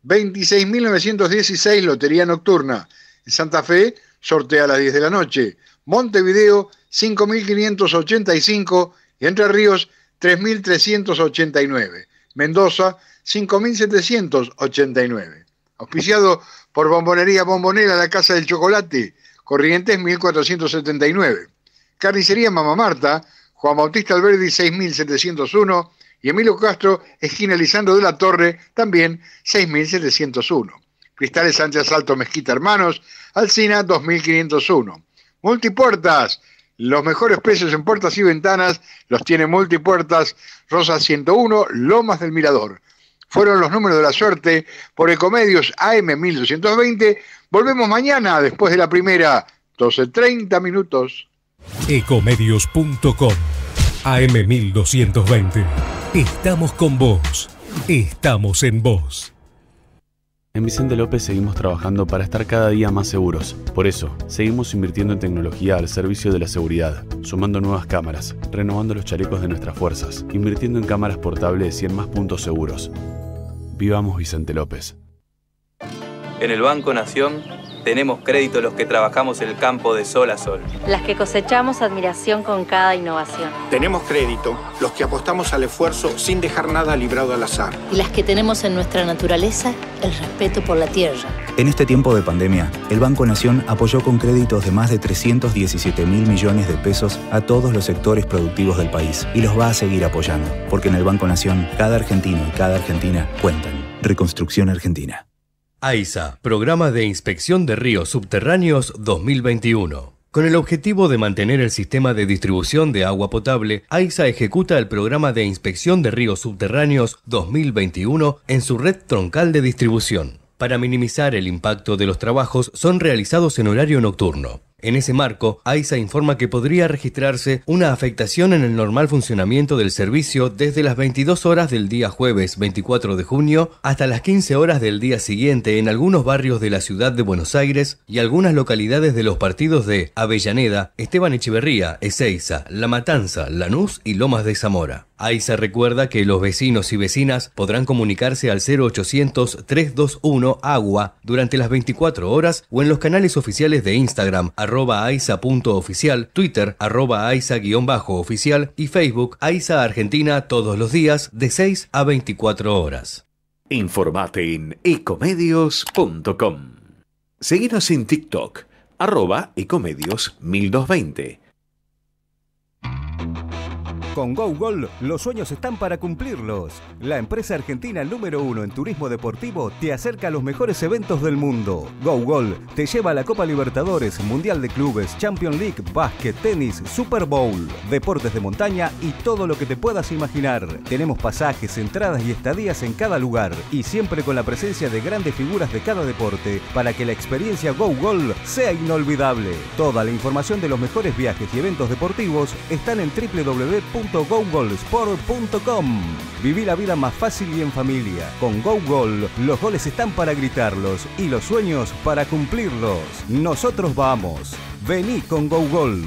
S11: 26.916 Lotería Nocturna. En Santa Fe, sortea a las 10 de la noche. Montevideo, 5.585. Y Entre Ríos, 3.389. Mendoza, 5.789. Auspiciado por Bombonería Bombonera, la Casa del Chocolate, Corrientes 1479. Carnicería Mama Marta, Juan Bautista Alberdi 6701 y Emilio Castro, esquina Lisandro de la Torre, también 6701. Cristales Sánchez Alto Mezquita Hermanos, Alcina 2501. Multipuertas, los mejores precios en puertas y ventanas los tiene Multipuertas, Rosa 101, Lomas del Mirador fueron los números de la suerte por Ecomedios AM 1220. Volvemos mañana después de la primera, 12.30 minutos.
S10: Ecomedios.com AM 1220. Estamos con vos. Estamos en vos.
S12: En Vicente López seguimos trabajando para estar cada día más seguros. Por eso, seguimos invirtiendo en tecnología al servicio de la seguridad, sumando nuevas cámaras, renovando los chalecos de nuestras fuerzas, invirtiendo en cámaras portables y en más puntos seguros. Vivamos Vicente López.
S13: En el Banco Nación tenemos crédito los que trabajamos el campo de sol a sol.
S14: Las que cosechamos admiración con cada innovación.
S15: Tenemos crédito los que apostamos al esfuerzo sin dejar nada librado al azar.
S16: Y las que tenemos en nuestra naturaleza el respeto por la tierra.
S17: En este tiempo de pandemia, el Banco Nación apoyó con créditos de más de 317 mil millones de pesos a todos los sectores productivos del país y los va a seguir apoyando, porque en el Banco Nación cada argentino y cada argentina cuentan. Reconstrucción Argentina.
S10: AISA, Programa de Inspección de Ríos Subterráneos 2021. Con el objetivo de mantener el sistema de distribución de agua potable, AISA ejecuta el Programa de Inspección de Ríos Subterráneos 2021 en su red troncal de distribución. Para minimizar el impacto de los trabajos, son realizados en horario nocturno. En ese marco, AISA informa que podría registrarse una afectación en el normal funcionamiento del servicio desde las 22 horas del día jueves 24 de junio hasta las 15 horas del día siguiente en algunos barrios de la ciudad de Buenos Aires y algunas localidades de los partidos de Avellaneda, Esteban Echeverría, Ezeiza, La Matanza, Lanús y Lomas de Zamora. AISA recuerda que los vecinos y vecinas podrán comunicarse al 0800-321 Agua durante las 24 horas o en los canales oficiales de Instagram arroba aisa.oficial, Twitter arroba aisa-oficial y Facebook AISA Argentina todos los días de 6 a 24 horas.
S1: Informate en ecomedios.com. Seguinos en TikTok arroba ecomedios 1220
S2: Con GoGol, los sueños están para cumplirlos. La empresa argentina número uno en turismo deportivo te acerca a los mejores eventos del mundo. GoGol te lleva a la Copa Libertadores, Mundial de Clubes, Champions League, básquet, tenis, Super Bowl, deportes de montaña y todo lo que te puedas imaginar. Tenemos pasajes, entradas y estadías en cada lugar y siempre con la presencia de grandes figuras de cada deporte para que la experiencia GoGol sea inolvidable. Toda la información de los mejores viajes y eventos deportivos están en www www.gogolsport.com. Viví la vida más fácil y en familia. Con GoGol, los goles están para gritarlos y los sueños para cumplirlos. Nosotros vamos. Vení con GoGol.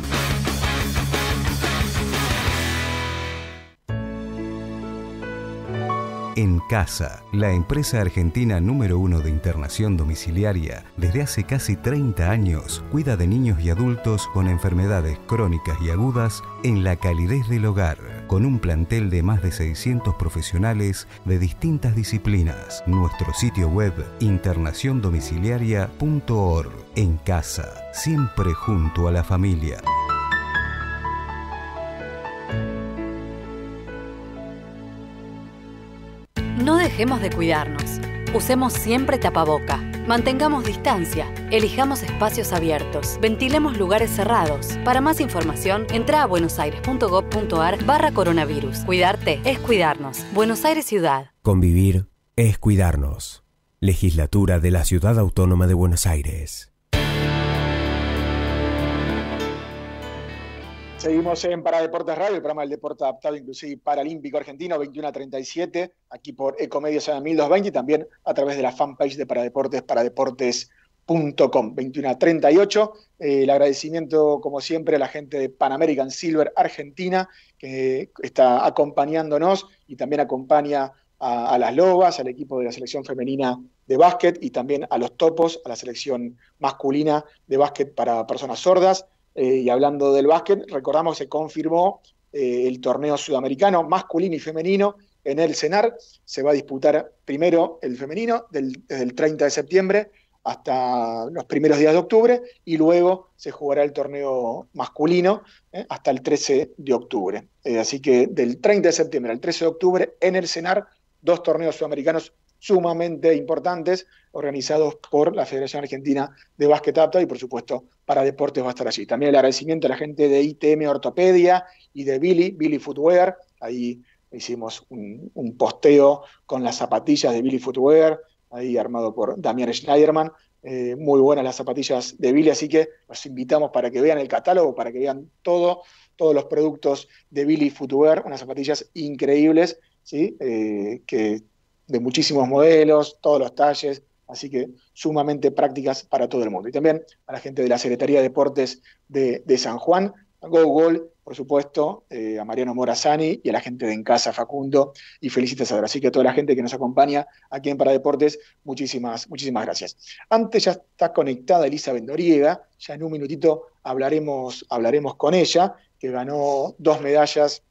S2: En Casa, la empresa argentina número uno de internación domiciliaria, desde hace casi 30 años cuida de niños y adultos con enfermedades crónicas y agudas en la calidez del hogar, con un plantel de más de 600 profesionales de distintas disciplinas. Nuestro sitio web internaciondomiciliaria.org. En Casa, siempre junto a la familia.
S3: No dejemos de cuidarnos. Usemos siempre tapaboca. Mantengamos distancia. Elijamos espacios abiertos. Ventilemos lugares cerrados. Para más información, entra a buenosaires.gov.ar barra coronavirus. Cuidarte es cuidarnos. Buenos Aires Ciudad.
S4: Convivir es cuidarnos. Legislatura de la Ciudad Autónoma de Buenos Aires.
S5: Seguimos en Para Deportes Radio, el programa del deporte adaptado inclusive paralímpico argentino, 21 a 37, aquí por Ecomedios en 1220 y también a través de la fanpage de Paradeportes, paradeportes.com, 21 a 38. Eh, el agradecimiento, como siempre, a la gente de Pan American Silver Argentina, que está acompañándonos y también acompaña a, a las Lobas, al equipo de la selección femenina de básquet y también a los topos, a la selección masculina de básquet para personas sordas. Eh, y hablando del básquet, recordamos que se confirmó eh, el torneo sudamericano masculino y femenino en el CENAR. Se va a disputar primero el femenino del, desde el 30 de septiembre hasta los primeros días de octubre y luego se jugará el torneo masculino eh, hasta el 13 de octubre. Así que del 30 de septiembre al 13 de octubre en el CENAR, dos torneos sudamericanos sumamente importantes organizados por la Federación Argentina de Básquet Apta y por supuesto para deportes va a estar allí. También el agradecimiento a la gente de ITM Ortopedia y de Billy, Billy Footwear, ahí hicimos un, un posteo con las zapatillas de Billy Footwear, ahí armado por Damián Schneiderman, eh, muy buenas las zapatillas de Billy, así que los invitamos para que vean el catálogo, para que vean todo, todos los productos de Billy Footwear, unas zapatillas increíbles, ¿sí? Eh, que de muchísimos modelos, todos los talles, así que sumamente prácticas para todo el mundo. Y también a la gente de la Secretaría de Deportes de, de San Juan, a Go por supuesto, eh, a Mariano Morazani y a la gente de En Casa, Facundo y Felicitas. Así que a toda la gente que nos acompaña aquí en Paradeportes, muchísimas, muchísimas gracias. Antes ya está conectada Elisa Bendoriega, ya en un minutito hablaremos, hablaremos con ella, que ganó dos medallas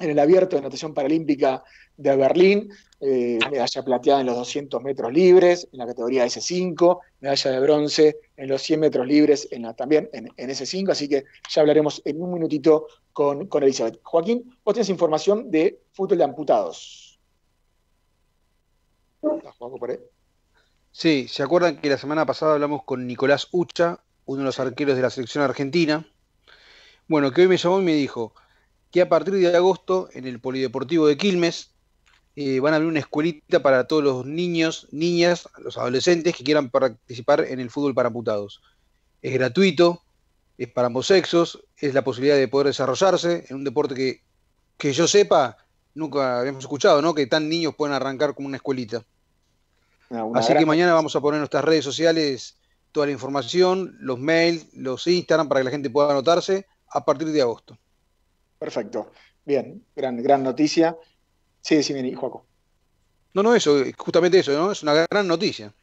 S5: en el abierto de natación paralímpica de Berlín, eh, medalla plateada en los 200 metros libres, en la categoría S5, medalla de bronce en los 100 metros libres en la, también en, en S5, así que ya hablaremos en un minutito con, con Elizabeth. Joaquín, vos tenés información de fútbol de amputados.
S7: Sí, ¿se acuerdan que la semana pasada hablamos con Nicolás Ucha, uno de los arqueros de la selección argentina? Bueno, que hoy me llamó y me dijo que a partir de agosto en el Polideportivo de Quilmes eh, van a abrir una escuelita para todos los niños, niñas, los adolescentes que quieran participar en el fútbol para amputados. Es gratuito, es para ambos sexos, es la posibilidad de poder desarrollarse en un deporte que, que yo sepa, nunca habíamos escuchado, ¿no? Que tan niños pueden arrancar como una escuelita.
S5: Una
S7: Así
S5: gran
S7: que mañana vamos a poner en nuestras redes sociales toda la información, los mails, los Instagram para que la gente pueda anotarse a partir de agosto.
S5: Perfecto. Bien, gran, gran noticia. Sí, decime, Juaco.
S7: No, no, eso, justamente eso, ¿no? Es una gran noticia.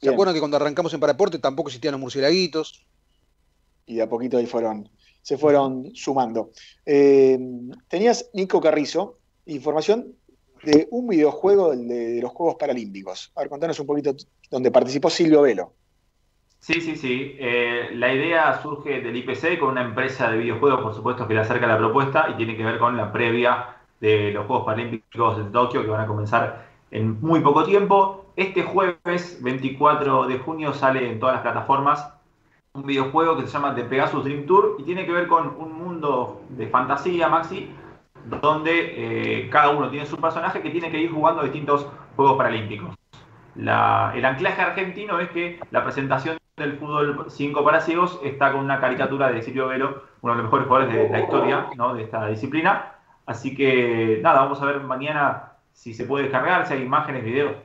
S7: ¿Se
S5: Bien.
S7: acuerdan que cuando arrancamos en Paraporte tampoco existían los murcielaguitos?
S5: y de a poquito ahí fueron, se fueron sumando. Eh, tenías, Nico Carrizo, información de un videojuego del- de, de los Juegos Paralímpicos. A ver, contanos un poquito donde participó Silvio Velo.
S6: Sí, sí, sí. Eh, la idea surge del IPC con una empresa de videojuegos, por supuesto, que le acerca la propuesta y tiene que ver con la previa de los Juegos Paralímpicos de Tokio, que van a comenzar en muy poco tiempo. Este jueves 24 de junio sale en todas las plataformas un videojuego que se llama The Pegasus Dream Tour y tiene que ver con un mundo de fantasía, Maxi, donde eh, cada uno tiene su personaje que tiene que ir jugando distintos Juegos Paralímpicos. el anclaje argentino es que la presentación del fútbol 5 para ciegos está con una caricatura de Silvio Velo, uno de los mejores jugadores de la historia de esta disciplina. Así que nada, vamos a ver mañana si se puede descargar, si hay imágenes, videos,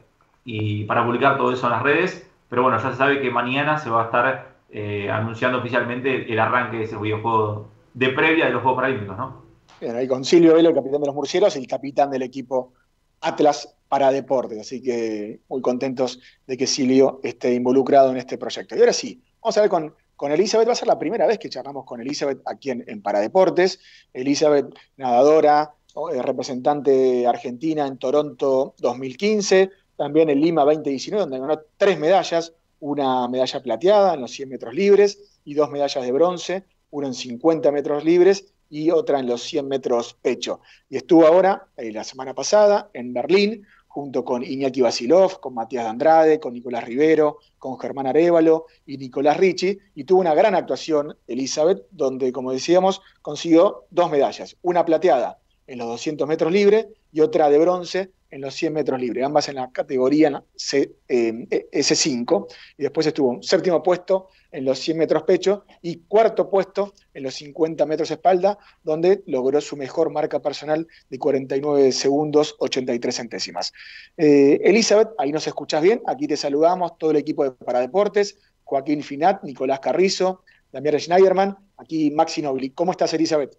S6: y para publicar todo eso en las redes. Pero bueno, ya se sabe que mañana se va a estar eh, anunciando oficialmente el arranque de ese videojuego de previa de los Juegos Paralímpicos, ¿no?
S5: Bien, ahí con Silvio Velo, el capitán de los Murcieros, el capitán del equipo Atlas para Deportes. Así que muy contentos de que Silvio esté involucrado en este proyecto. Y ahora sí, vamos a ver con, con Elizabeth. Va a ser la primera vez que charlamos con Elizabeth aquí en, en Paradeportes. Elizabeth, nadadora, eh, representante argentina en Toronto 2015, también en Lima 2019, donde ganó tres medallas, una medalla plateada en los 100 metros libres y dos medallas de bronce, una en 50 metros libres y otra en los 100 metros pecho. Y estuvo ahora, eh, la semana pasada, en Berlín, junto con Iñaki Basilov, con Matías de Andrade, con Nicolás Rivero, con Germán Arevalo y Nicolás Ricci, y tuvo una gran actuación, Elizabeth, donde, como decíamos, consiguió dos medallas, una plateada en los 200 metros libres y otra de bronce en los 100 metros libres, ambas en la categoría eh, S5, y después estuvo en séptimo puesto en los 100 metros pecho y cuarto puesto en los 50 metros espalda, donde logró su mejor marca personal de 49 segundos 83 centésimas. Eh, Elizabeth, ahí nos escuchas bien, aquí te saludamos, todo el equipo de Paradeportes, Joaquín Finat, Nicolás Carrizo, Damián Schneiderman, aquí Maxi Nobili. ¿Cómo estás, Elizabeth?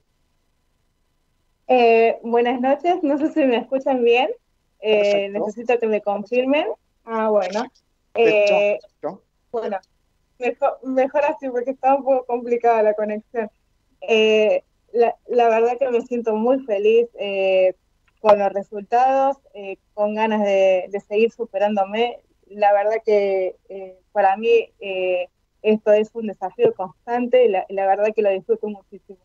S18: Eh, buenas noches, no sé si me escuchan bien. Eh, necesito que me confirmen. Ah, bueno. Eh, bueno, mejor, así porque está un poco complicada la conexión. Eh, la, la, verdad que me siento muy feliz con los resultados, con ganas de, seguir superándome. La verdad que para mí esto es un desafío constante y la, la verdad que lo disfruto muchísimo.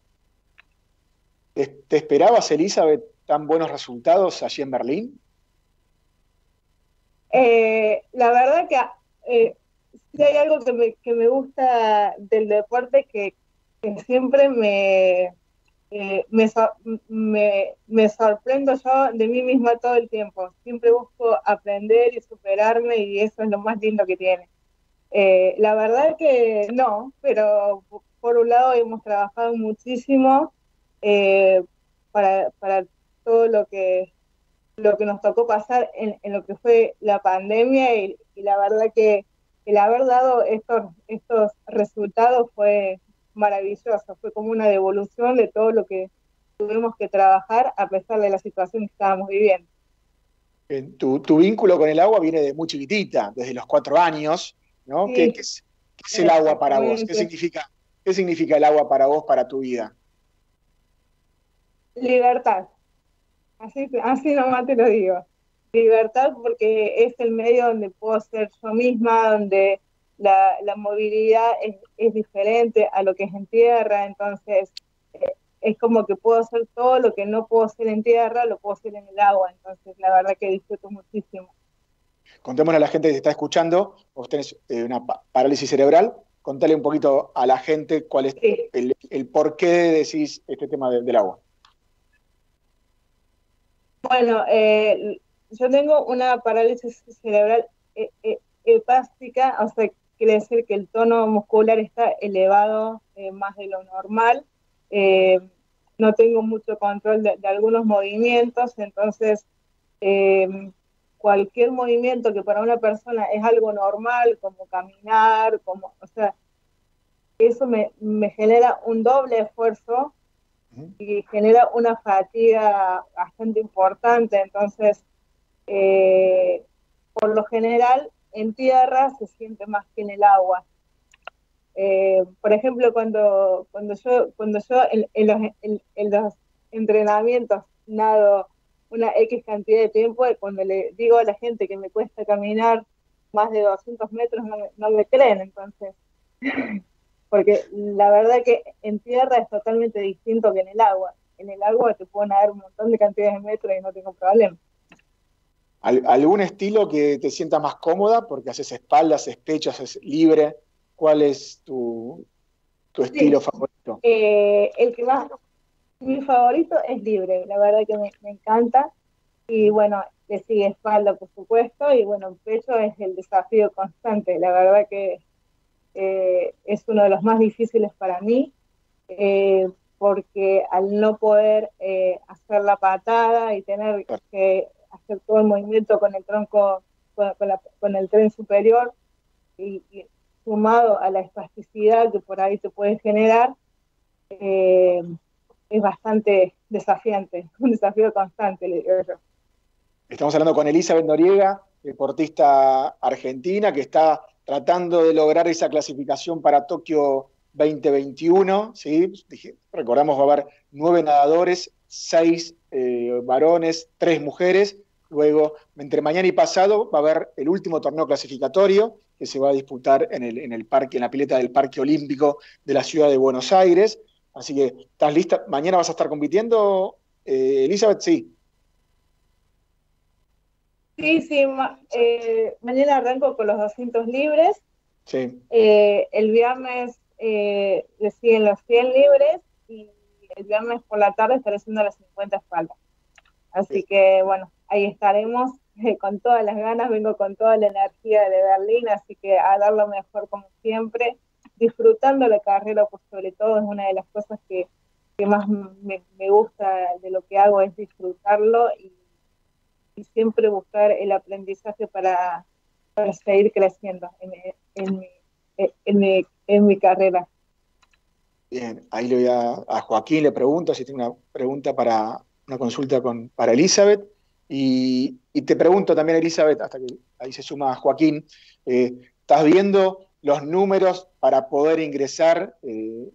S5: ¿Te esperabas, Elizabeth, tan buenos resultados allí en Berlín?
S18: Eh, la verdad que eh, si hay algo que me, que me gusta del deporte que, que siempre me, eh, me, me, sorprendo yo de mí misma todo el tiempo. Siempre busco aprender y superarme y eso es lo más lindo que tiene. Eh, la verdad que no, pero por un lado hemos trabajado muchísimo para, para todo lo que lo que nos tocó pasar en, lo que fue la pandemia y, la verdad que el haber dado estos, estos resultados fue maravilloso, fue como una devolución de todo lo que tuvimos que trabajar a pesar de la situación que estábamos viviendo.
S5: Tu, tu vínculo con el agua viene de muy chiquitita, desde los cuatro años, ¿no? ¿Qué, es, el agua para vos? ¿Qué significa, ¿Qué significa el agua para vos, para tu vida?
S18: Libertad. Así, así nomás te lo digo. Libertad porque es el medio donde puedo ser yo misma, donde la, movilidad es, diferente a lo que es en tierra, entonces eh, es como que puedo hacer todo lo que no puedo hacer en tierra, lo puedo hacer en el agua, entonces la verdad que disfruto muchísimo.
S5: Contémosle a la gente que te está escuchando, vos tenés eh, una parálisis cerebral, contale un poquito a la gente cuál es el, por qué decís este tema del agua.
S18: Bueno, eh, yo tengo una parálisis cerebral eh, eh, hepática, o sea, quiere decir que el tono muscular está elevado más de lo normal. no tengo mucho control de, algunos movimientos, entonces cualquier movimiento que para una persona es algo normal, como caminar, como, o sea, eso me, me genera un doble esfuerzo y genera una fatiga bastante importante. Entonces, eh, por lo general, en tierra se siente más que en el agua. Eh, por ejemplo, cuando, cuando yo, cuando yo en, los, en, los, entrenamientos nado una X cantidad de tiempo, cuando le digo a la gente que me cuesta caminar más de 200 metros, no me, no me creen. Entonces, Porque la verdad que en tierra es totalmente distinto que en el agua. En el agua te pueden dar un montón de cantidades de metros y no tengo problema.
S5: ¿Algún estilo que te sienta más cómoda? Porque haces espaldas, haces pecho, haces libre. ¿Cuál es tu, tu estilo
S18: Sí.
S5: favorito?
S18: Eh, el que más, mi favorito es libre, la verdad que me, me encanta. Y bueno, le sigue espalda, por supuesto, y bueno, pecho es el desafío constante. La verdad que eh, es uno de los más difíciles para mí, eh, porque al no poder eh, hacer la patada y tener que hacer todo el movimiento con el tronco, con, la- con el tren superior, y, sumado a la espasticidad que por ahí te puede generar, eh, es bastante desafiante, un desafío constante, le digo yo.
S5: Estamos hablando con Elizabeth Noriega, deportista argentina, que está tratando de lograr esa clasificación para Tokio 2021. ¿sí? Recordamos, va a haber nueve nadadores, seis eh, varones, tres mujeres. Luego, entre mañana y pasado, va a haber el último torneo clasificatorio que se va a disputar en el, en el parque, en la pileta del Parque Olímpico de la ciudad de Buenos Aires. Así que, ¿estás lista? ¿Mañana vas a estar compitiendo, eh, Elizabeth? Sí.
S18: Sí, sí, ma- eh, mañana arranco con los 200 libres,
S5: Sí.
S18: eh, el viernes eh, le siguen los 100 libres y el viernes por la tarde estaré haciendo las 50 espaldas. Así que bueno, ahí estaremos eh, con todas las ganas, vengo con toda la energía de Berlín, así que a dar lo mejor como siempre, disfrutando la carrera por sobre todo, es una de las cosas que, más me, gusta de lo que hago, es disfrutarlo y, siempre buscar el aprendizaje para, seguir creciendo en mi carrera.
S5: Bien, ahí le voy a, a Joaquín, le pregunto si tiene una pregunta para una consulta con, para Elizabeth. Y, te pregunto también, Elizabeth, hasta que ahí se suma Joaquín, eh, ¿estás viendo los números para poder ingresar eh,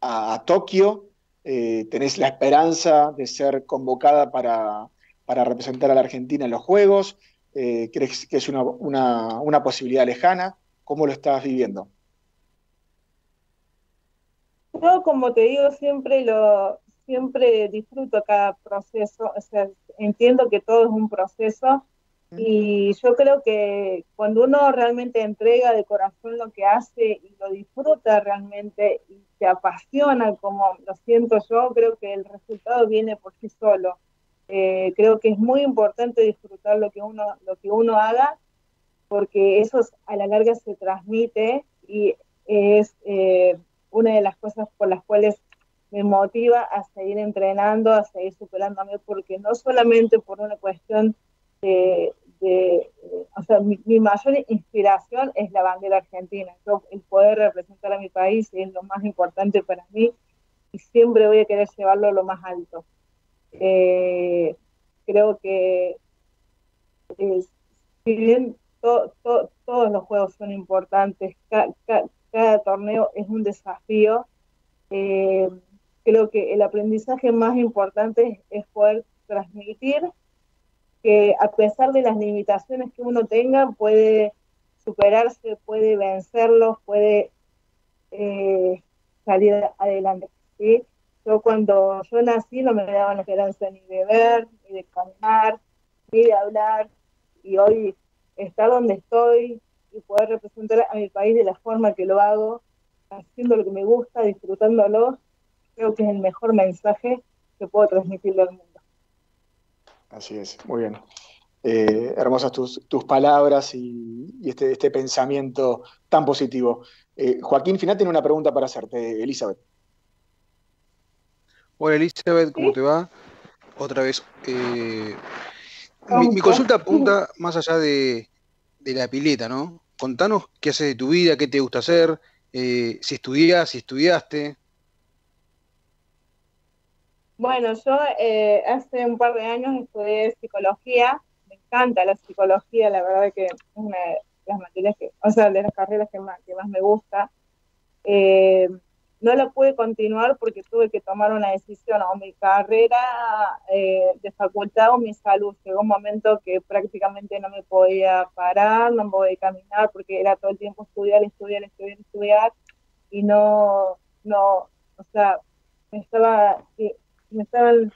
S5: a, a Tokio? Eh, ¿tenés la esperanza de ser convocada para, para representar a la Argentina en los Juegos? Eh, ¿Crees que es una, una, una posibilidad lejana? ¿Cómo lo estás viviendo?
S18: Yo, como te digo, siempre lo siempre disfruto cada proceso, o sea, entiendo que todo es un proceso y yo creo que cuando uno realmente entrega de corazón lo que hace y lo disfruta realmente y se apasiona como lo siento yo, creo que el resultado viene por sí solo. Eh, creo que es muy importante disfrutar lo que uno lo que uno haga porque eso a la larga se transmite y es eh, una de las cosas por las cuales me motiva a seguir entrenando, a seguir superándome, porque no solamente por una cuestión de, o sea, mi, mayor inspiración es la bandera argentina. Yo, el poder representar a mi país es lo más importante para mí y siempre voy a querer llevarlo a lo más alto. Eh, creo que eh, si bien to, to, todos los juegos son importantes, ca, ca, cada torneo es un desafío. Eh, creo que el aprendizaje más importante es poder transmitir que a pesar de las limitaciones que uno tenga, puede superarse, puede vencerlos, puede eh, salir adelante. Yo cuando yo nací no me daban esperanza ni de ver, ni de caminar, ni de hablar, y hoy estar donde estoy y poder representar a mi país de la forma que lo hago, haciendo lo que me gusta, disfrutándolo, creo que es el mejor mensaje que puedo transmitirle al mundo.
S5: Así es, muy bien. Eh, hermosas tus, tus palabras y, y, este, este pensamiento tan positivo. Eh, Joaquín Final tiene una pregunta para hacerte, Elizabeth.
S7: Hola Elizabeth, ¿cómo te va? Otra vez. Eh, mi, mi, consulta apunta más allá de, de, la pileta, ¿no? Contanos qué haces de tu vida, qué te gusta hacer, eh, si estudias, si estudiaste.
S18: Bueno, yo eh, hace un par de años estudié psicología, me encanta la psicología, la verdad que es una de las materias que, o sea, de las carreras que más, que más me gusta. Eh, no la pude continuar porque tuve que tomar una decisión o mi carrera eh, de facultad o mi salud. Llegó un momento que prácticamente no me podía parar, no me podía caminar porque era todo el tiempo estudiar, estudiar, estudiar, estudiar y no, no, o sea, estaba, eh, me estaban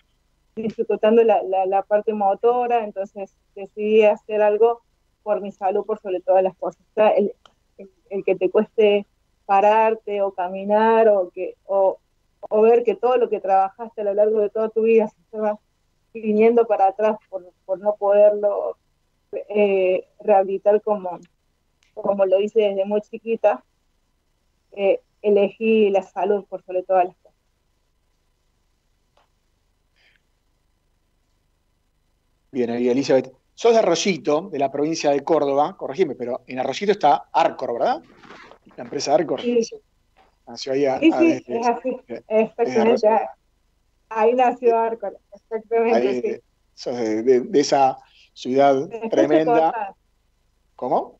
S18: dificultando la, la, parte motora, entonces decidí hacer algo por mi salud, por sobre todas las cosas. O sea, el, el que te cueste pararte o caminar o que o, ver que todo lo que trabajaste a lo largo de toda tu vida se estaba viniendo para atrás por, por no poderlo eh, rehabilitar como, como lo hice desde muy chiquita, eh, elegí la salud por sobre todas las cosas.
S5: Bien, Elizabeth. Sos de Arroyito, de la provincia de Córdoba, corregime, pero en Arroyito está Arcor, ¿verdad? la empresa Arcor. Sí. Nació ahí
S18: a, sí, sí, es así. Exactamente. Ahí nació Arcor, exactamente.
S5: sí. de, de, esa ciudad tremenda. ¿Cómo?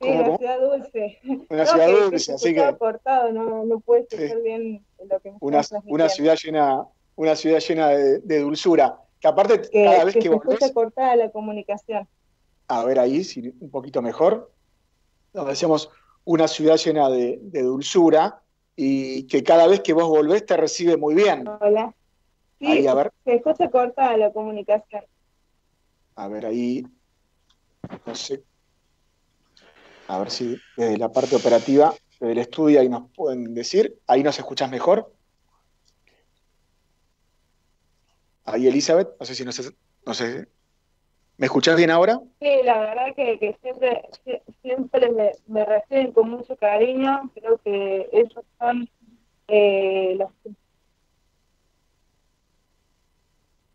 S18: Sí, una ciudad dulce.
S5: Una ciudad dulce, así que.
S18: cortado, no, no puedes estar bien lo que me
S5: una, una ciudad llena, una ciudad llena de, de dulzura. Que aparte, cada vez que, que
S18: volvés. Se cortada la comunicación
S5: a ver ahí si un poquito mejor, donde decíamos una ciudad llena de, dulzura y que cada vez que vos volvés te recibe muy bien.
S18: Hola. Sí, a ver. se escucha corta la comunicación.
S5: A ver ahí, no sé, a ver si desde la parte operativa del estudio ahí nos pueden decir, ahí nos escuchas mejor. Ahí Elizabeth, no sé si no sé, ¿Me escuchás bien ahora?
S18: Sí, la verdad que, siempre, siempre me, me, reciben con mucho cariño. Creo que ellos son eh, los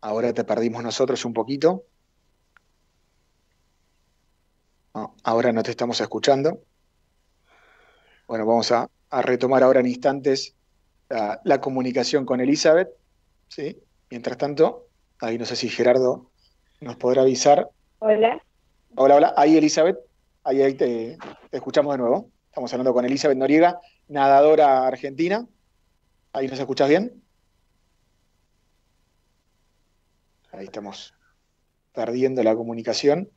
S5: Ahora te perdimos nosotros un poquito. ahora no te estamos escuchando. Bueno, vamos a, retomar ahora en instantes la, la, comunicación con Elizabeth. ¿sí? Mientras tanto, ahí no sé si Gerardo nos podrá avisar.
S18: Hola.
S5: Hola, hola. Ahí Elizabeth, ahí, ahí te, escuchamos de nuevo. Estamos hablando con Elizabeth Noriega, nadadora argentina. Ahí nos escuchas bien. Ahí estamos perdiendo la comunicación.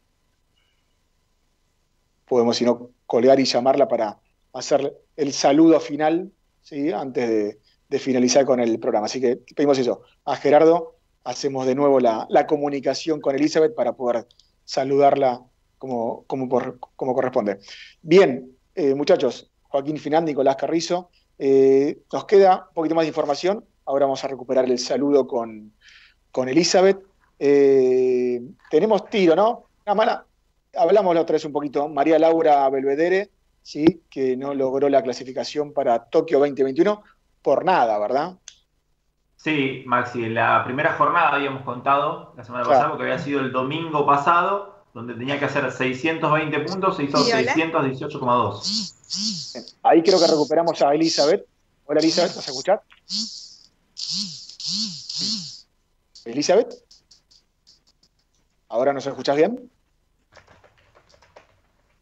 S5: Podemos, si no, colgar y llamarla para hacer el saludo final, ¿sí? antes de, de finalizar con el programa. Así que pedimos eso a Gerardo hacemos de nuevo la, comunicación con Elizabeth para poder saludarla como, como, como corresponde. Bien, eh, muchachos, Joaquín Final, Nicolás Carrizo, eh, nos queda un poquito más de información. Ahora vamos a recuperar el saludo con, con Elizabeth. Eh, tenemos tiro, ¿no? Nada mala. Hablamos la otra vez un poquito. María Laura Belvedere, ¿sí? que no logró la clasificación para Tokio 2021 por nada, ¿verdad?
S6: Sí, Maxi, en la primera jornada habíamos contado la semana pasada, porque había sido el domingo pasado, donde tenía que hacer 620 puntos, se hizo 618,2.
S5: Ahí creo que recuperamos a Elizabeth. Hola Elizabeth, ¿nos escuchás? Elizabeth. ¿Ahora nos escuchás bien?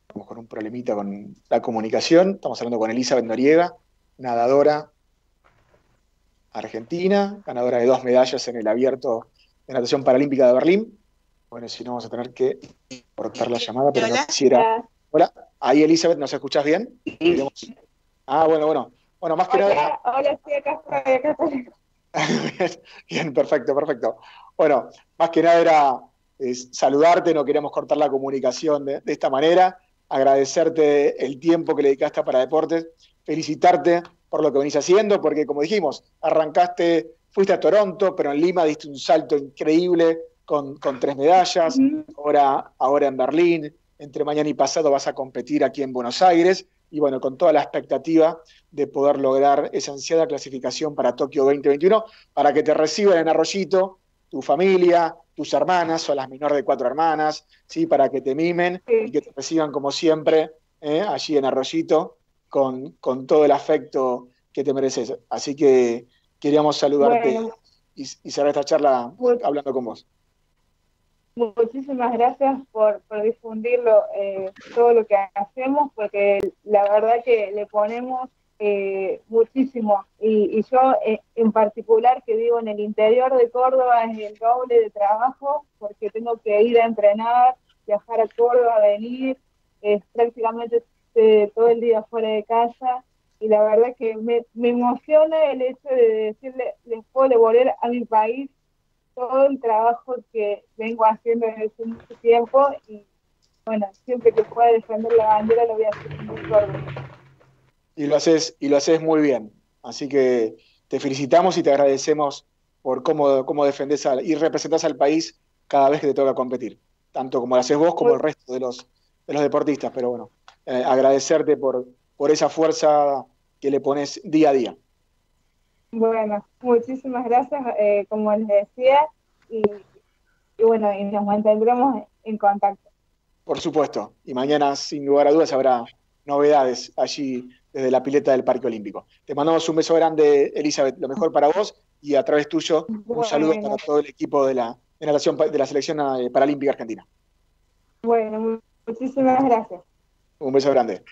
S5: Estamos con un problemita con la comunicación. Estamos hablando con Elizabeth Noriega, nadadora Argentina, ganadora de dos medallas en el abierto de natación paralímpica de Berlín. Bueno, si no, vamos a tener que cortar la llamada, pero no quisiera. Hola, ahí Elizabeth, ¿nos escuchás bien? Ah, bueno, bueno. Bueno, más que nada.
S18: Hola, sí, acá estoy, acá
S5: estoy. bien, perfecto, perfecto. Bueno, más que nada era saludarte, no queremos cortar la comunicación de, de esta manera, agradecerte el tiempo que le dedicaste para deportes, felicitarte por lo que venís haciendo, porque como dijimos, arrancaste, fuiste a Toronto, pero en Lima diste un salto increíble con, tres medallas, ahora, ahora en Berlín, entre mañana y pasado vas a competir aquí en Buenos Aires, y bueno, con toda la expectativa de poder lograr esa ansiada clasificación para Tokio 2021, para que te reciban en Arroyito tu familia, tus hermanas, o las menores de cuatro hermanas, ¿sí? para que te mimen y que te reciban como siempre ¿eh? allí en Arroyito con, todo el afecto que te mereces. Así que queríamos saludarte y, cerrar esta charla hablando con vos.
S18: muchísimas gracias por, por difundirlo, eh, todo lo que hacemos, porque la verdad que le ponemos eh, muchísimo. Y, yo eh, en particular que vivo en el interior de Córdoba es el doble de trabajo porque tengo que ir a entrenar, viajar a Córdoba, venir, es prácticamente todo el día fuera de casa y la verdad que me, me emociona el hecho de decirle, les puedo devolver a mi país todo el trabajo que vengo haciendo desde hace mucho tiempo y bueno, siempre que pueda defender la bandera lo voy a hacer muy fuerte.
S5: Y lo haces, y lo haces muy bien. Así que te felicitamos y te agradecemos por cómo, cómo defendés y representás al país cada vez que te toca competir, tanto como lo haces vos como el resto de los, de los deportistas. Pero bueno, eh, agradecerte por, por esa fuerza que le pones día a día.
S18: Bueno, muchísimas gracias, eh, como les decía, y, bueno, y nos mantendremos en contacto.
S5: Por supuesto, y mañana, sin lugar a dudas, habrá novedades allí desde la pileta del Parque Olímpico. Te mandamos un beso grande, Elizabeth, lo mejor para vos, y a través tuyo, un saludo para todo el equipo de la, de la, de la selección eh, paralímpica argentina.
S18: Bueno, muchísimas gracias.
S5: Un beso grande.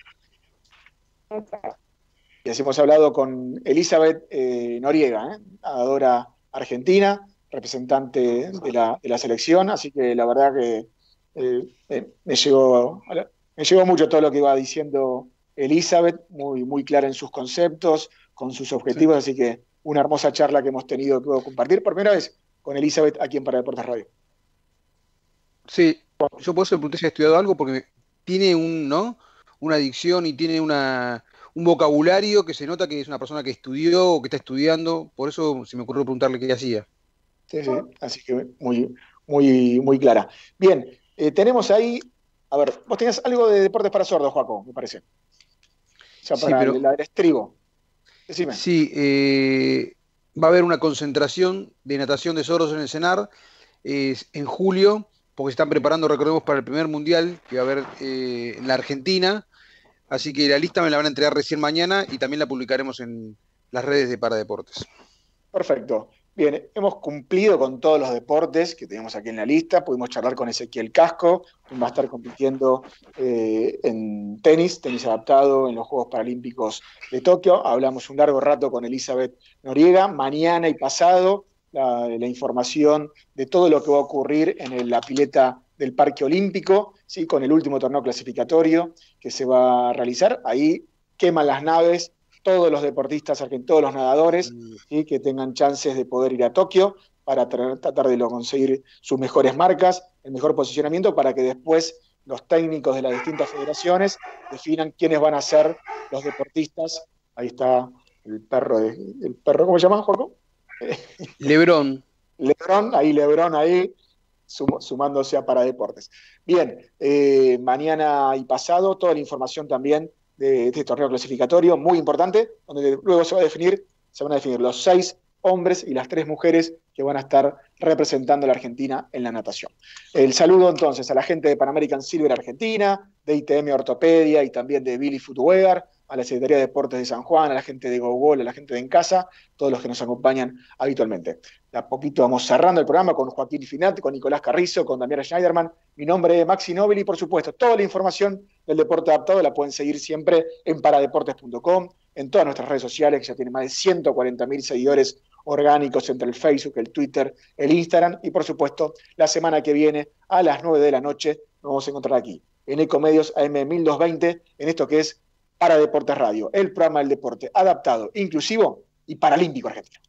S5: Y así hemos hablado con Elizabeth eh, Noriega, ¿eh? nadadora argentina, representante de la, de la, selección, así que la verdad que eh, me, llegó, me llegó mucho todo lo que iba diciendo Elizabeth, muy, muy clara en sus conceptos, con sus objetivos, así que una hermosa charla que hemos tenido que puedo compartir por primera vez con Elizabeth aquí en Para Deportes Radio.
S7: Sí, yo por eso le pregunté si ha estudiado algo, porque tiene un, ¿no? una adicción y tiene una, un vocabulario que se nota que es una persona que estudió o que está estudiando, por eso se me ocurrió preguntarle qué hacía.
S5: Sí, sí, así que muy, muy, muy clara. Bien, eh, tenemos ahí, a ver, vos tenías algo de deportes para sordos, Joaco, me parece. O sea, para sí, el, estribo.
S7: Decime. Sí, eh, va a haber una concentración de natación de sordos en el CENAR en julio, porque se están preparando, recordemos, para el primer mundial que va a haber eh, en la Argentina. Así que la lista me la van a entregar recién mañana y también la publicaremos en las redes de Paradeportes.
S5: Perfecto. Bien, hemos cumplido con todos los deportes que tenemos aquí en la lista. Pudimos charlar con Ezequiel Casco, quien va a estar compitiendo eh, en tenis, tenis adaptado en los Juegos Paralímpicos de Tokio. Hablamos un largo rato con Elizabeth Noriega. Mañana y pasado, la, la información de todo lo que va a ocurrir en la pileta del Parque Olímpico, ¿sí? con el último torneo clasificatorio que se va a realizar. Ahí queman las naves todos los deportistas, todos los nadadores, mm. que tengan chances de poder ir a Tokio para tratar de conseguir sus mejores marcas, el mejor posicionamiento, para que después los técnicos de las distintas federaciones definan quiénes van a ser los deportistas. Ahí está el perro, de, el perro ¿cómo se llama, Jorge?
S7: Lebrón.
S5: Lebrón, ahí Lebrón, ahí, sumándose a para deportes. Bien, eh, mañana y pasado toda la información también de este torneo clasificatorio, muy importante, donde luego se va a definir, se van a definir los seis hombres y las tres mujeres que van a estar representando a la Argentina en la natación. El saludo entonces a la gente de Pan American Silver Argentina, de ITM Ortopedia y también de Billy Footwear, a la Secretaría de Deportes de San Juan, a la gente de GoGol, a la gente de En Casa, todos los que nos acompañan habitualmente. De a poquito vamos cerrando el programa con Joaquín Finat, con Nicolás Carrizo, con Damián Schneiderman. Mi nombre es Maxi Nobel y, por supuesto, toda la información del deporte adaptado la pueden seguir siempre en paradeportes.com, en todas nuestras redes sociales, que ya tienen más de 140 mil seguidores orgánicos entre el Facebook, el Twitter, el Instagram y, por supuesto, la semana que viene a las 9 de la noche nos vamos a encontrar aquí en Ecomedios AM 1220 en esto que es para Deportes Radio, el programa del deporte adaptado, inclusivo y paralímpico argentino.